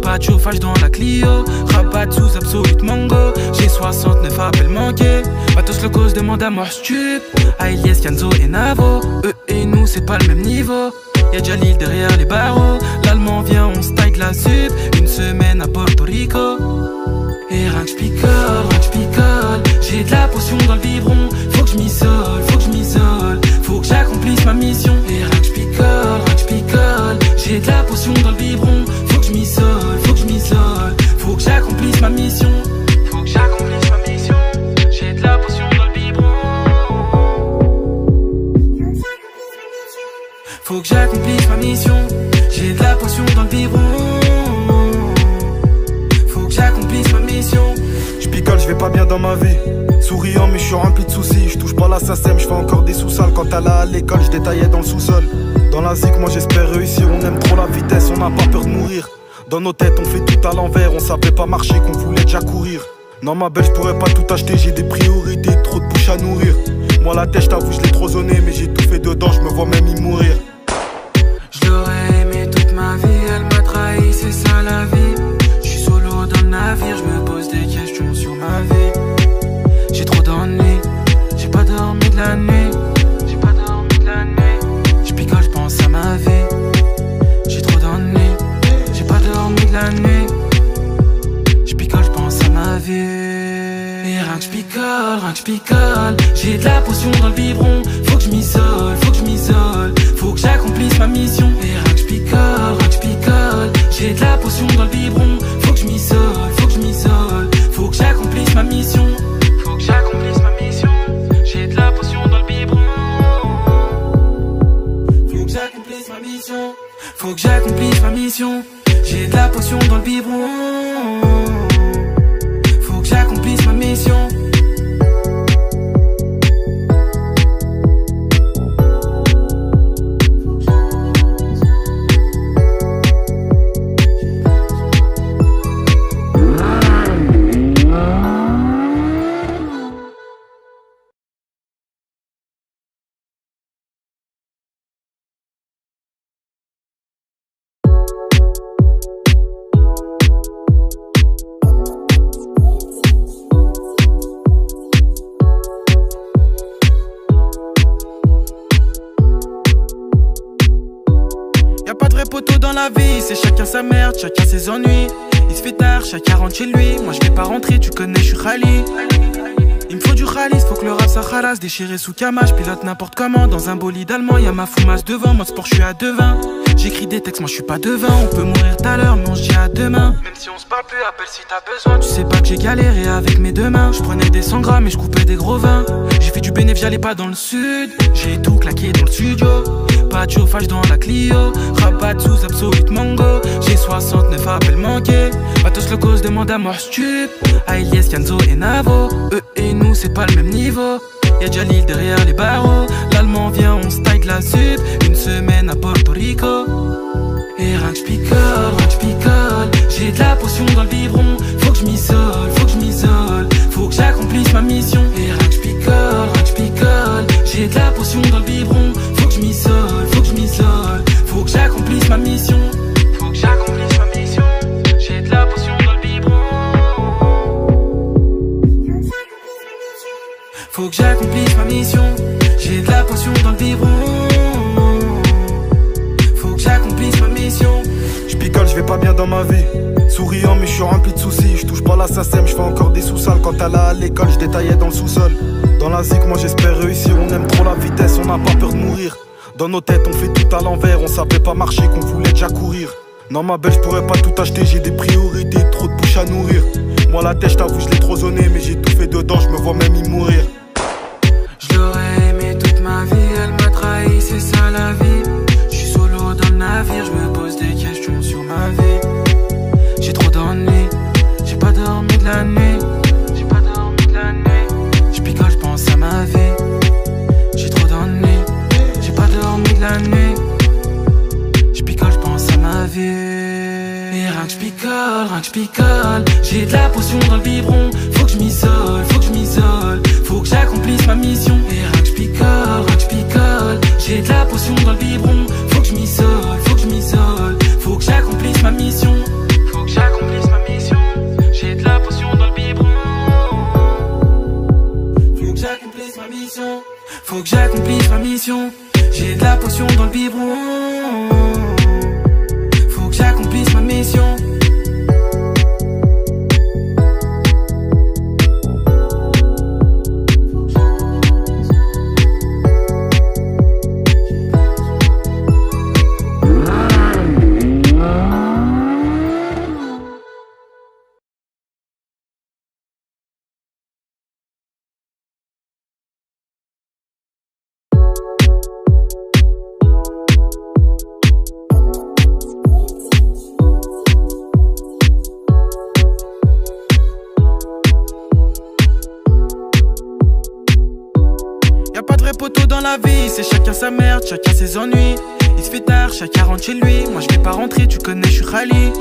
Pas de chauffage dans la Clio. Rabat sous absolute mango. J'ai 69 appels manqués. Tous le cause demande à moi stup Ailies, Kanzo et Navo. Eux et nous c'est pas le même niveau Y'a l'île derrière les barreaux. L'allemand vient, on se la sup. Une semaine à Porto Rico. Et rien que j'picole, J'ai de la potion dans le biberon. Faut que j'm'isole, faut que j'm'isole Faut que j'accomplisse ma mission. Et rien que j'picole, J'ai de la potion dans le biberon. Faut que j'm'isole, faut que j'm'isole Faut que j'accomplisse ma mission Faut que j'accomplisse ma mission. J'ai de la potion dans le biberon. Faut que j'accomplisse ma mission. J'picole, je vais pas bien dans ma vie. Souriant mais je suis rempli de soucis. Je touche pas la SACEM, je fais encore des sous-sales Quand elle à l'école, je détaillais dans le sous-sol. Dans la zik, moi j'espère réussir. On aime trop la vitesse, on n'a pas peur de mourir. Dans nos têtes, on fait tout à l'envers. On savait pas marcher, qu'on voulait déjà courir. Non ma belle, je pourrais pas tout acheter. J'ai des priorités, trop de bouches à nourrir. Moi la tête, j't'avoue, je l'ai trop zoné Mais j'ai tout fait dedans, je me vois même y mourir navire, je me pose des questions sur ma vie. J'ai trop d'ennuis, j'ai pas dormi de la nuit. J'ai pas dormi de la nuit. Je picole, pense à ma vie. J'ai trop d'ennuis, j'ai pas dormi de la nuit. Je picole, pense à ma vie. Et rien que je picole, rien que je picole J'ai de la potion dans le biberon Faut que je m'isole, faut que je m'isole Faut que j'accomplisse ma mission Et rien que je rien que je J'ai de la potion dans le biberon j'accomplisse ma mission. Faut que j'accomplisse ma mission. J'ai de la potion dans le biberon. Faut que j'accomplisse ma mission. Faut que j'accomplisse ma mission. J'ai de la potion dans le biberon. Faut que j'accomplisse ma mission sa merde, chacun ses ennuis. Il se fait tard, chacun rentre chez lui. Moi je vais pas rentrer, tu connais, je suis Khali. Il me faut du khalis, faut que le rap ça khalasse Déchiré sous cama, pilote n'importe comment. Dans un bolide allemand, y'a ma foumasse devant. Moi sport, je suis à devin. J'écris des textes, moi je suis pas devin. On peut mourir tout à l'heure, mais on se à demain. Même si on se parle plus, appelle si t'as besoin. Tu sais pas que j'ai galéré avec mes deux mains. Je prenais des 100 grammes et je coupais des gros vins. J'ai fait du bénéfice, j'allais pas dans le sud. J'ai tout claqué dans le studio Pas de dans la Clio. Rabat sous absolute mango. J'ai 69 appels manqués. Tous le cause demande à moi stup. Ailies, Kanzo et Navo. Eux et nous c'est pas le même niveau. Y'a l'île derrière les barreaux. L'allemand vient, on se la sup. Une semaine à Porto Rico. Et rien que j'picole, J'ai de la potion dans le biberon. Faut que j'm'isole, faut que j'm'isole Faut que j'accomplisse ma mission. Et rien que j'picole J'ai de la potion dans le biberon Faut que j'accomplisse ma mission J'ai de la potion dans le biberon Faut que j'accomplisse ma mission J'ai de la potion dans le biberon Faut que j'accomplisse ma mission Je picole, je vais pas bien dans ma vie. Souriant, mais je suis rempli de soucis. Je touche pas la SACEM, je fais encore des sous-sales. Quand elle à l'école, je détaillais dans le sous-sol. Dans la zik, moi j'espère réussir. On aime trop la vitesse, on n'a pas peur de mourir. Dans nos têtes, on fait tout à l'envers. On savait pas marcher, qu'on voulait déjà courir. Non, ma belle, je pourrais pas tout acheter. J'ai des priorités, trop de bouches à nourrir. Moi, la tête, t'avoue, je l'ai trop zoné. Mais j'ai tout fait dedans, je me vois même y mourir. Je l'aurais aimé toute ma vie, elle m'a trahi, c'est ça la vie. Je suis solo dans le navire, je me rien que picole. J'ai de la potion dans le biberon, faut que je m'isole, faut que je. Faut que j'accomplisse ma mission. Et rien que picole, rien que. J'ai de la potion dans le biberon, faut que je m'isole, faut que je. Faut que j'accomplisse ma mission. Faut que j'accomplisse ma mission. J'ai de la potion dans le biberon. Faut que j'accomplisse ma mission. Faut que j'accomplisse ma mission. J'ai de la potion dans le biberon. Faut que j'accomplisse ma mission. Sa merde, chacun ses ennuis. Il se fait tard, chacun rentre chez lui. Moi je vais pas rentrer, tu connais, je suis Khali.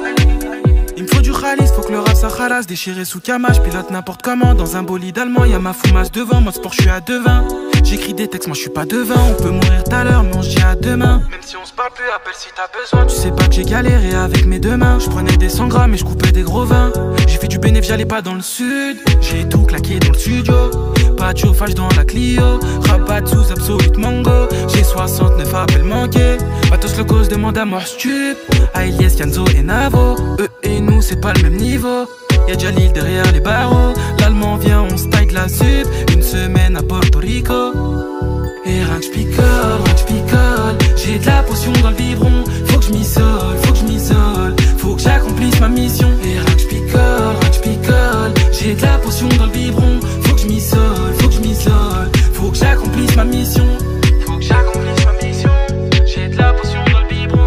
Il me faut du khalis, faut que le rap ça khalas Déchiré sous camache, pilote n'importe comment. Dans un bolide allemand, y'a ma foumasse devant. Moi sport, je suis à devin. J'écris des textes, moi je suis pas devin. On peut mourir tout à l'heure, mais on se dit à demain. Même si on se parle plus, appelle si t'as besoin. Tu sais pas que j'ai galéré avec mes deux mains. Je prenais des 100 grammes et je coupais des gros vins. J'ai fait du bénéfice, j'allais pas dans le sud. J'ai tout claqué dans le studio Pas de chauffage dans la Clio. Rabat sous absolute mango. J'ai 69 appels manqués. Matos le cause demande à moi stup Ailies, Kenzo et Navo. Eux et nous c'est pas le même niveau. Y'a déjà l'île derrière les barreaux. L'allemand vient, on se de la sup. Une semaine à Porto Rico. Et rien que j'picole, J'ai de la potion dans le biberon. Faut que je m'isole, faut que je m'isole Faut que j'accomplisse ma mission. Et rien que j'picole, rien que j'picole J'ai de la potion dans le biberon j'accomplisse ma mission Faut que j'accomplisse ma mission J'ai de la potion dans le biberon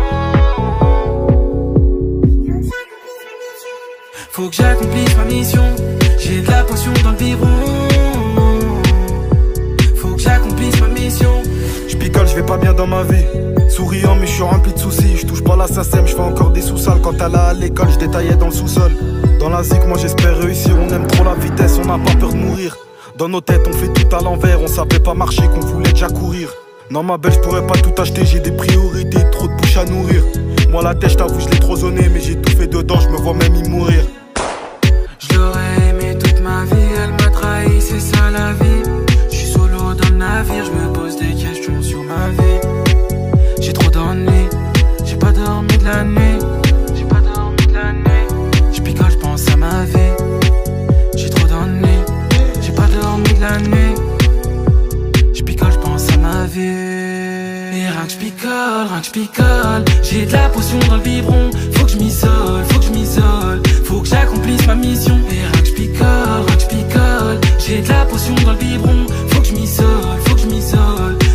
Faut que j'accomplisse ma mission. J'ai de la potion dans le biberon. Faut que j'accomplisse ma mission. Je picole, je vais pas bien dans ma vie. Souriant, mais je suis rempli de soucis. Je touche pas la SACEM, je fais encore des sous-sales. Quand elle a à l'école, je détaillais dans le sous-sol. Dans la zik, moi j'espère réussir. On aime trop la vitesse, on n'a pas peur de mourir. Dans nos têtes, on fait tout à l'envers. On savait pas marcher, qu'on voulait déjà courir. Non, ma belle, je pourrais pas tout acheter. J'ai des priorités, trop de bouches à nourrir. Moi, la tête, je t'avoue, je l'ai trop zoné. Mais j'ai tout fait dedans, je me vois même y mourir. Je l'aurais aimé toute ma vie, elle m'a trahi, c'est ça la vie. Je suis solo dans le navire, je me rien que. J'ai de la potion dans le biberon. Faut que je m'isole, faut que je m'isole. Faut que j'accomplisse ma mission. Et rien que je picole, rien que. J'ai de la potion dans le biberon. Faut que je m'isole, faut que je.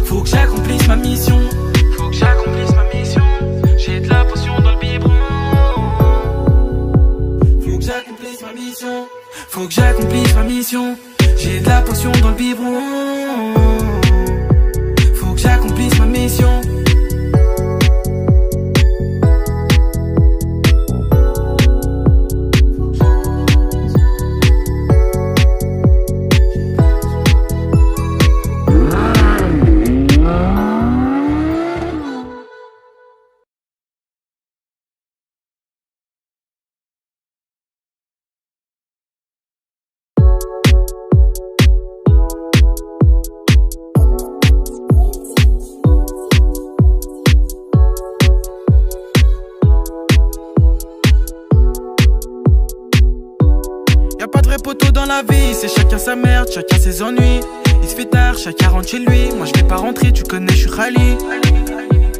Faut que j'accomplisse ma mission. Faut que j'accomplisse ma mission. J'ai de la potion dans le biberon. Faut que j'accomplisse ma mission. Faut que j'accomplisse ma mission. J'ai de la potion dans le biberon. Faut que j'accomplisse ma mission. Ses ennuis. Il se fait tard, chacun rentre chez lui. Moi je vais pas rentrer, tu connais, je suis Khali.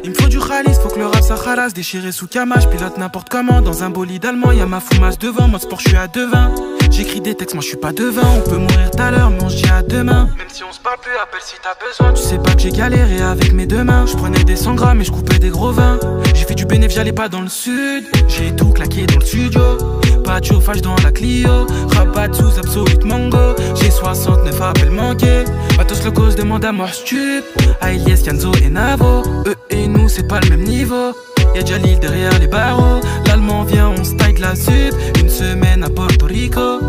Il me faut du khalis, faut que le rap ça khalas Déchiré sous camache, pilote n'importe comment. Dans un bolide allemand, y'a ma foumasse devant. Moi sport, je suis à devin J'écris des textes, moi je suis pas devin. On peut mourir tout à l'heure, mais on se dit à demain. Même si on se parle plus, appelle si t'as besoin. Tu sais pas que j'ai galéré avec mes deux mains. Je prenais des 100 grammes et je coupais des gros vins. J'ai fait du bénéfice, j'allais pas dans le sud. J'ai tout claqué dans le studio Pas de chauffage dans la Clio Rabat sous absolute mango J'ai 69 appels manqués Matos le demande à moi stup Ailies, Kenzo et Navo Eux et nous c'est pas le même niveau Y'a Jalil derrière les barreaux. L'allemand vient, on se de la sup. Une semaine à Porto Rico.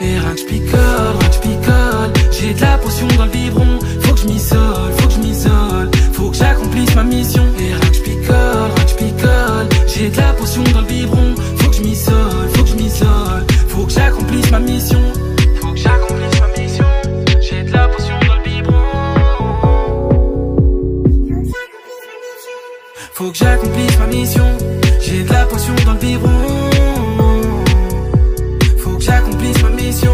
Et rien que j'picole. J'ai de la potion dans le biberon. Faut que j'm'isole, faut que j'm'isole. Faut que j'accomplisse ma mission. Et rien que j'picole. J'ai de la potion dans le biberon. Faut que j'accomplisse ma mission. J'ai de la potion dans le biberon. Faut que j'accomplisse ma mission. J'ai de la potion dans le biberon. Faut que j'accomplisse ma mission.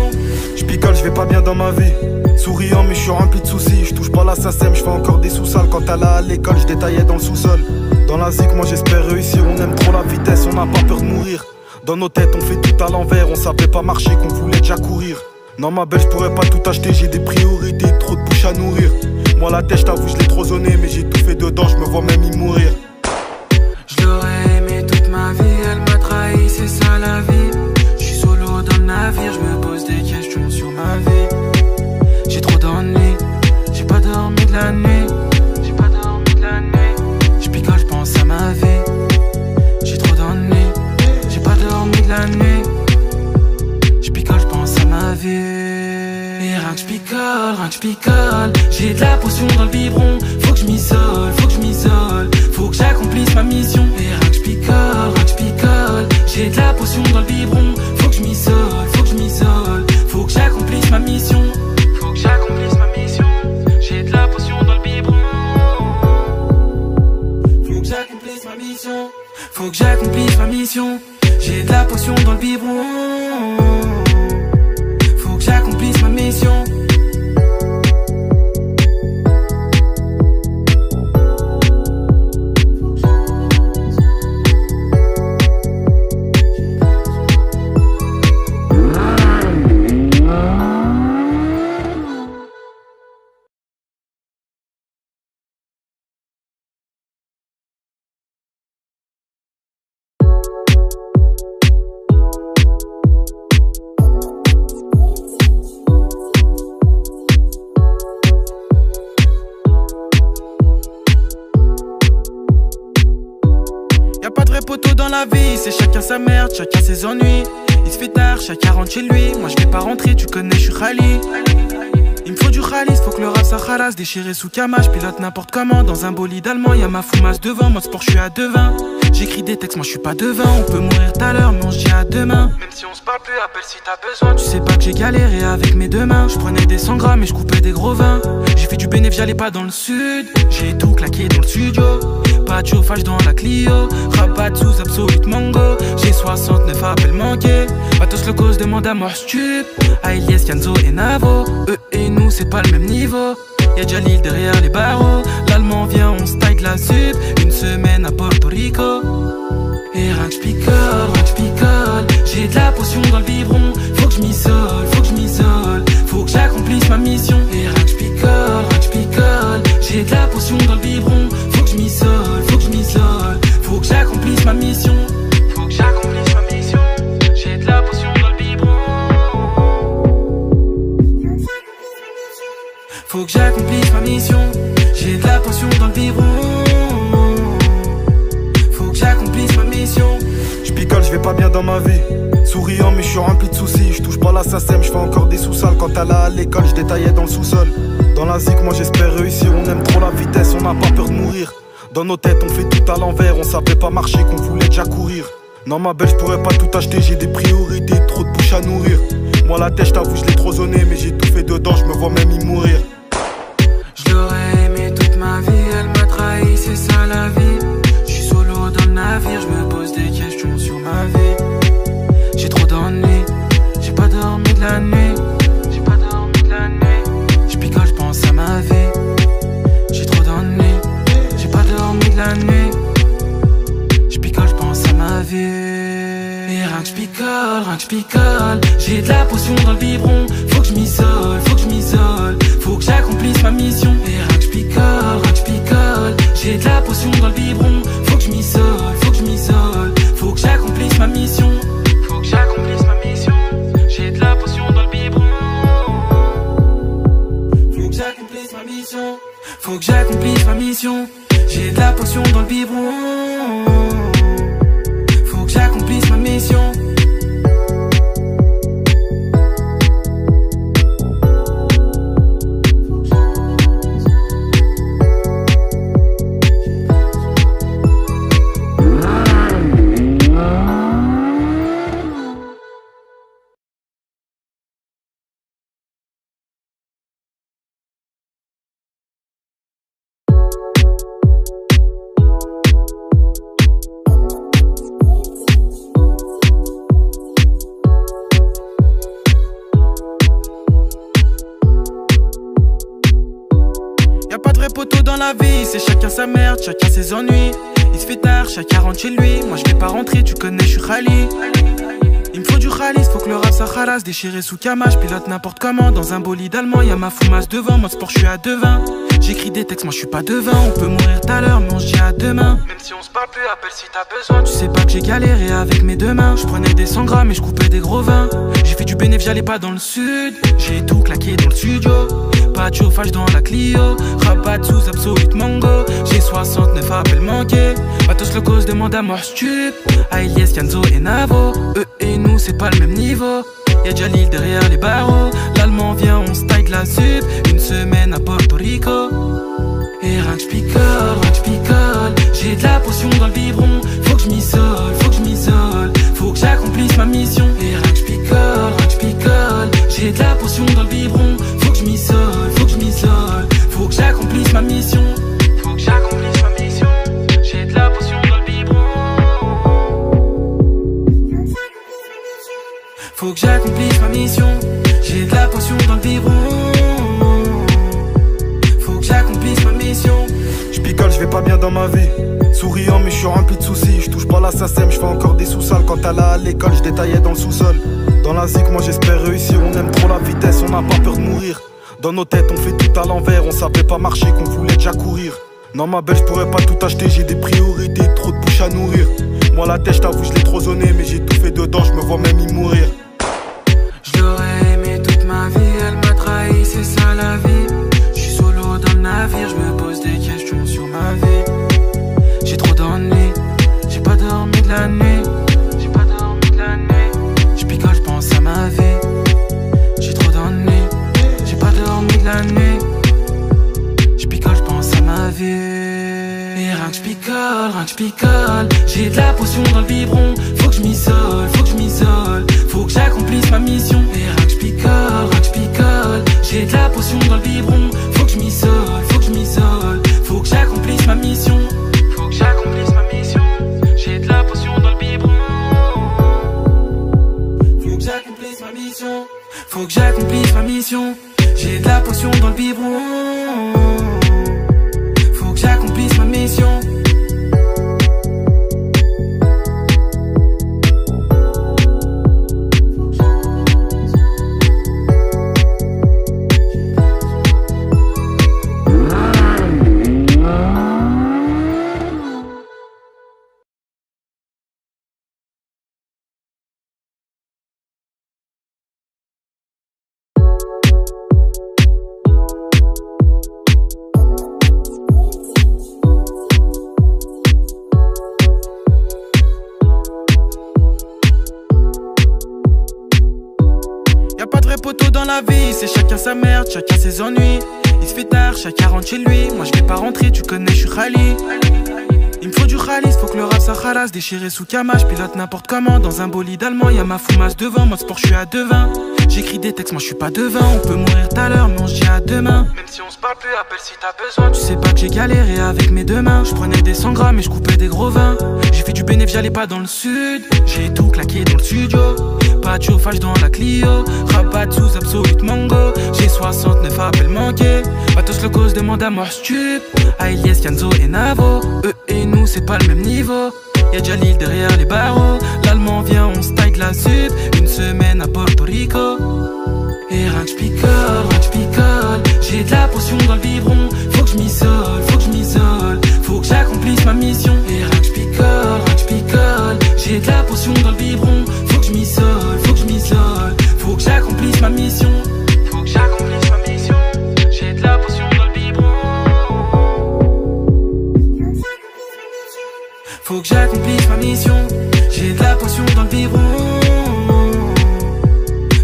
Je picole, je vais pas bien dans ma vie. Souriant, mais je suis rempli de soucis. Je touche pas la SACEM, je fais encore des sous-sales. Quand elle à l'école, je détaillais dans le sous-sol. Dans la zik, moi j'espère réussir. On aime trop la vitesse, on n'a pas peur de mourir. Dans nos têtes, on fait tout à l'envers. On savait pas marcher, qu'on voulait déjà courir. Non, ma belle, je pourrais pas tout acheter. J'ai des priorités, trop de bouches à nourrir. Moi, la tête, je t'avoue, je l'ai trop zoné. Mais j'ai tout fait dedans, je me vois même y mourir. Je l'aurais aimé toute ma vie, elle m'a trahi, c'est ça la vie. Je suis solo dans le navire, je me rien que. J'ai de la potion dans le biberon. Faut que je m'isole, faut que je m'isole. Faut que j'accomplisse ma mission. Rien que je. J'ai de la potion dans le biberon. Faut que je m'isole, faut que je. Faut que j'accomplisse ma mission. Faut que j'accomplisse ma mission. J'ai de la potion dans le biberon. Faut que j'accomplisse ma mission. Faut que j'accomplisse ma mission. J'ai de la potion dans le biberon. Faut que j'accomplisse ma mission. Sa merde, chacun ses ennuis. Il se fait tard, chacun rentre chez lui. Moi je vais pas rentrer, tu connais, je suis Khali. Il me faut du khalis, faut que le rap ça khalas Déchiré sous camache, pilote n'importe comment. Dans un bolide allemand, y'a ma foumasse devant. Moi sport, je suis à devin J'écris des textes, moi je suis pas devin. On peut mourir tout à l'heure, mais on se dit à demain. Même si on se parle plus, appelle si t'as besoin. Tu sais pas que j'ai galéré avec mes deux mains. Je prenais des 100 grammes et je coupais des gros vins. J'ai fait du bénéf, j'allais pas dans le sud. J'ai tout claqué dans le studio Pas de chauffage dans la Clio. Rabat sous Absolute Mango. J'ai 69 appels manqués. Matos le cause demande à mort stup Ailies, Kenzo et Navo. Eux et nous c'est pas le même niveau. Y'a Jalil derrière les barreaux. L'allemand vient, on de la sup Une semaine à Porto Rico. Et que j'picole, que j'picole J'ai de la potion dans le biberon. Faut que j'm'isole, faut que j'm'isole Faut que j'accomplisse ma mission. Et que j'picole, que j'picole J'ai de la potion dans le biberon ma mission Faut que j'accomplisse ma mission J'ai de la potion dans le biberon Faut que j'accomplisse ma mission. J'ai de la potion dans le biberon. Faut que j'accomplisse ma mission. Je picole, je vais pas bien dans ma vie. Souriant, mais je suis rempli de soucis. Je touche pas la SACEM, je fais encore des sous-sales. Quand elle à l'école, je détaillais dans le sous-sol. Dans la zik, moi j'espère réussir. On aime trop la vitesse, on n'a pas peur de mourir. Dans nos têtes, on fait tout à l'envers. On savait pas marcher, qu'on voulait déjà courir. Non, ma belle, je pourrais pas tout acheter. J'ai des priorités, trop de bouches à nourrir. Moi, la tête, je t'avoue, je l'ai trop zoné. Mais j'ai tout fait dedans, je me vois même y mourir. Je l'aurais aimé toute ma vie, elle m'a trahi, c'est ça la vie. Je suis solo dans le navire, je me rien que je picole. J'ai de la potion dans le biberon. Faut que je m'isole, faut que je m'isole. Faut que j'accomplisse ma mission. Et rien que je picole, rien que je picole. J'ai de la potion dans le biberon. Faut que je m'isole, faut que je m'isole. Faut que j'accomplisse ma mission. Faut que j'accomplisse ma mission. J'ai de la potion dans le biberon. Faut que j'accomplisse ma mission. Faut que j'accomplisse ma mission. J'ai de la potion dans le biberon. mission. Il se fait tard, chacun rentre chez lui. Moi je vais pas rentrer, tu connais, je suis Khali. Il me faut du khalis, faut que le rap ça Déchiré sous cama, je pilote n'importe comment. Dans un bolide allemand, y'a ma foumasse devant. Moi sport, je suis à devin. J'écris des textes, moi je suis pas devin. On peut mourir tout à l'heure, mais on se dit à demain. Même si on se parle plus, appelle si t'as besoin. Tu sais pas que j'ai galéré avec mes deux mains. Je prenais des 100 grammes et je coupais des gros vins. J'ai fait du bénéfice, j'allais pas dans le sud. J'ai tout claqué dans le studio Pas de chauffage dans la Clio. Rabat sous Absolute Mango. J'ai 69 appels manqués. Matos le cause demande à mort stup. Ailies, Kenzo et Navo. Eux et nous c'est pas le même niveau. Y'a déjà l'île derrière les barreaux. L'allemand vient, on se taille de la sup. Une semaine à Porto Rico. Et rien que j'picole, J'ai de la potion dans le biberon. Faut que j'm'isole, faut que j'm'isole Faut que j'accomplisse ma mission. Et rien que j'picole J'ai de la potion dans le biberon ma mission Faut que j'accomplisse ma mission J'ai de la potion dans le biberon Faut que j'accomplisse ma mission. J'ai de la potion dans le biberon. Faut que j'accomplisse ma mission. Je picole, je vais pas bien dans ma vie. Souriant, mais je suis rempli de soucis. Je touche pas la SACEM, je fais encore des sous-sales. Quand elle à l'école, je détaillais dans le sous-sol. Dans la zik, moi j'espère réussir. On aime trop la vitesse, on n'a pas peur de mourir. Dans nos têtes, on fait tout à l'envers. On savait pas marcher, qu'on voulait déjà courir. Non, ma belle, je pourrais pas tout acheter. J'ai des priorités, trop de bouches à nourrir. Moi, la tête, t'avoue, je l'ai trop zoné. Mais j'ai tout fait dedans, je me vois même y mourir. Je l'aurais aimé toute ma vie, elle m'a trahi, c'est ça la vie. Je suis solo dans le navire, je me J'ai de la potion dans le biberon. Faut que je m'isole, faut que je m'isole. Faut que j'accomplisse ma mission. Et picole. J'ai de la potion dans le biberon. Faut que je m'isole, faut que je m'isole. Faut que j'accomplisse ma mission. Faut que j'accomplisse ma mission. J'ai de la potion dans le biberon. Faut que j'accomplisse ma mission. Faut que j'accomplisse ma mission. J'ai de la potion dans le biberon. Faut que j'accomplisse ma mission. Vrai poteau dans la vie, c'est chacun sa merde, chacun ses ennuis. Il se fait tard, chacun rentre chez lui. Moi je vais pas rentrer, tu connais, je suis Khali. Il me faut du khalis, faut que le rap ça Déchiré sous cama, je pilote n'importe comment. Dans un bolide allemand, y'a ma foumasse devant. Moi sport, je suis à devin. J'écris des textes, moi je suis pas devin. On peut mourir tout à l'heure, mais on se à demain. Même si on se parle plus, appelle si t'as besoin. Tu sais pas que j'ai galéré avec mes deux mains. Je prenais des 100 grammes et je coupais des gros vins. J'ai fait du bénéfice, j'allais pas dans le sud. J'ai tout claqué dans le studio Pas de dans la Clio. Rabat sous Absolute Mango. J'ai 69 appels manqués. Matos le cause demande à mort stup. Ailies, Kenzo et Navo. Eux et nous c'est pas le même niveau. Y'a l'île derrière les barreaux. L'allemand vient, on de la sup. Une semaine à Porto Rico. Et rien que j'picole, J'ai de la potion dans le biberon. Faut que j'm'isole, faut que j'm'isole Faut que j'accomplisse ma mission. Et rien que j'picole J'ai de la potion dans le biberon Faut que j'accomplisse ma mission J'ai de la potion dans le biberon Faut que j'accomplisse ma mission. J'ai de la potion dans le biberon.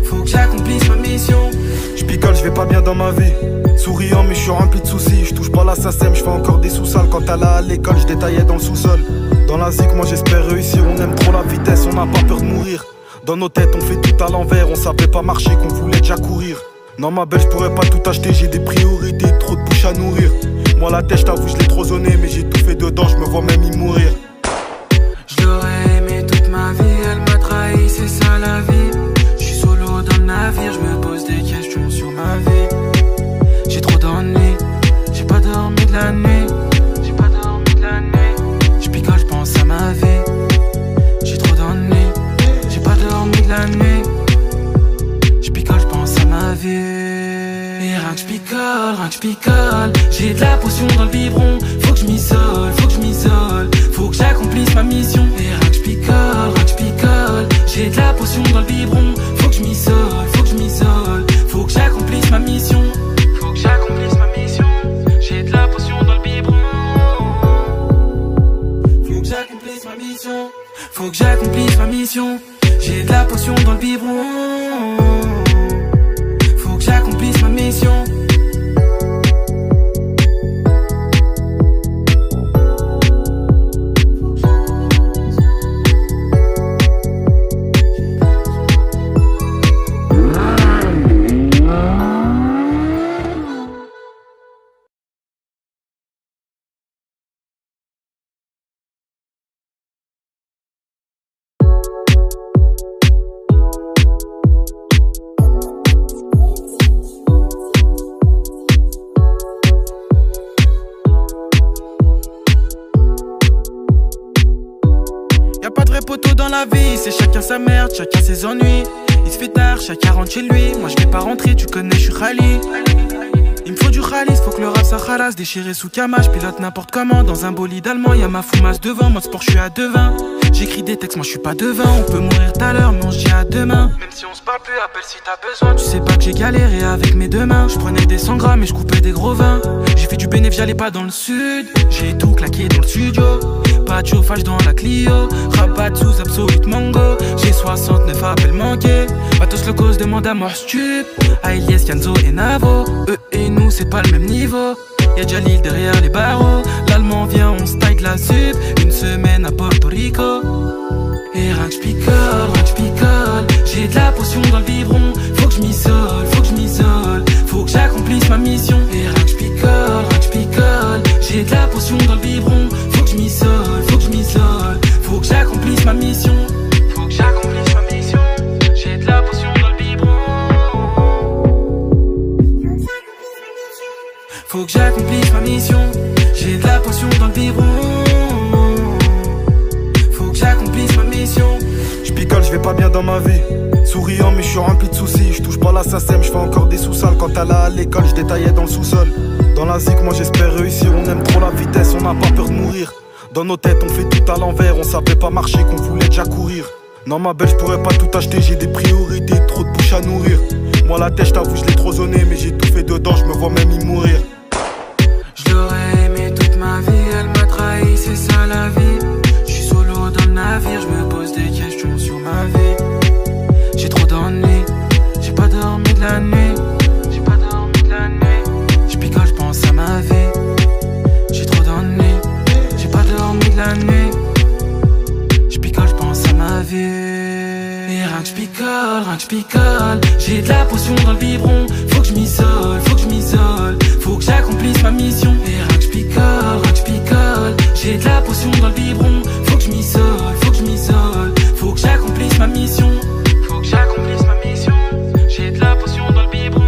Faut que j'accomplisse ma mission. Je picole, je vais pas bien dans ma vie. Souriant, mais je suis rempli de soucis. Je touche pas la SACEM, je fais encore des sous-sales. Quand elle à l'école, je détaillais dans le sous-sol. Dans la zik, moi j'espère réussir. On aime trop la vitesse, on n'a pas peur de mourir. Dans nos têtes, on fait tout à l'envers. On savait pas marcher, qu'on voulait déjà courir. Non, ma belle, je pourrais pas tout acheter. J'ai des priorités, trop de bouches à nourrir. Moi, la tête, t'avoue, je l'ai trop zoné. Mais j'ai tout fait dedans, je me vois même y mourir. Je l'aurais aimé toute ma vie, elle m'a trahi, c'est ça la vie. Je suis solo dans le navire, je me rien que. J'ai de la potion dans le biberon. Faut que je m'isole, faut que je m'isole. Faut que j'accomplisse ma mission. Et rien que rien que. J'ai de la potion dans le biberon. Faut que je m'isole, faut que je. Faut que j'accomplisse ma mission. Faut que j'accomplisse ma mission. J'ai de la potion dans le biberon. Faut que j'accomplisse ma mission. Faut que j'accomplisse ma mission. J'ai de la potion dans le biberon. Faut que j'accomplisse ma mission. C'est chacun sa merde, chacun ses ennuis. Il se fait tard, chacun rentre chez lui. Moi je vais pas rentrer, tu connais, je suis. Il me faut du rallye, faut que le rap ça Déchiré sous camage, pilote n'importe comment. Dans un bolide allemand, y'a ma foumasse devant. Moi sport, je suis à devin. J'écris des textes, moi je suis pas devin. On peut mourir tout à l'heure, mais on se dit à demain. Même si on se parle plus, appelle si t'as besoin. Tu sais pas que j'ai galéré avec mes deux mains. Je prenais des 100 grammes et je coupais des gros vins. J'ai fait du bénéfice, j'allais pas dans le sud. J'ai tout claqué dans le studio Pas dans la Clio. Rabat sous absolute mango. J'ai 69 appels manqués. Matos le cause demande à moi stup Ailies, Kenzo et Navo. Eux et nous c'est pas le même niveau. Y'a déjà l'île derrière les barreaux. L'allemand vient, on se taille la sup Une semaine à Porto Rico. Et rien que j'picole, J'ai de la potion dans le biberon. Faut que je m'isole, faut que je m'isole Faut que j'accomplisse ma mission. Et rien que j'picole, rien que j'picole J'ai de la potion dans le biberon Faut que j'accomplisse ma mission J'ai de la potion dans le biberon Faut que j'accomplisse ma mission. J'ai de la potion dans le biberon. Faut que j'accomplisse ma mission. Je picole, je vais pas bien dans ma vie. Souriant, mais je suis rempli de soucis. Je touche pas la SACEM, je fais encore des sous-sales. Quand elle à l'école, je détaillais dans le sous-sol. Dans la zik, moi j'espère réussir. On aime trop la vitesse, on n'a pas peur de mourir. Dans nos têtes, on fait tout à l'envers. On savait pas marcher, qu'on voulait déjà courir. Non, ma belle, je pourrais pas tout acheter. J'ai des priorités, trop de bouches à nourrir. Moi, la tête, t'avoue, je l'ai trop zoné. Mais j'ai tout fait dedans, je me vois même y mourir. Je l'aurais aimé toute ma vie, elle m'a trahi, c'est ça la vie. Je suis solo dans le navire, je me rien que je. J'ai de la potion dans le biberon. Faut que je m'isole, faut que je m'isole. Faut que j'accomplisse ma mission. Et rien que je picole, rien que je. J'ai de la potion dans le biberon. Faut que je m'isole, faut que je m'isole. Faut que j'accomplisse ma mission. Faut que j'accomplisse ma mission. J'ai de la potion dans le biberon.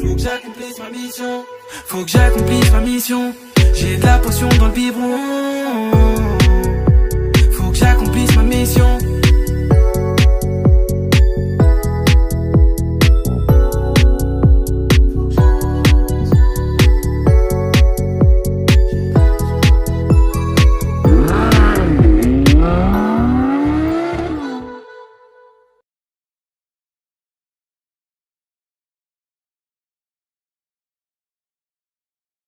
Faut que j'accomplisse ma mission. Faut que j'accomplisse ma mission. J'ai de la potion dans le biberon. Faut que j'accomplisse ma mission.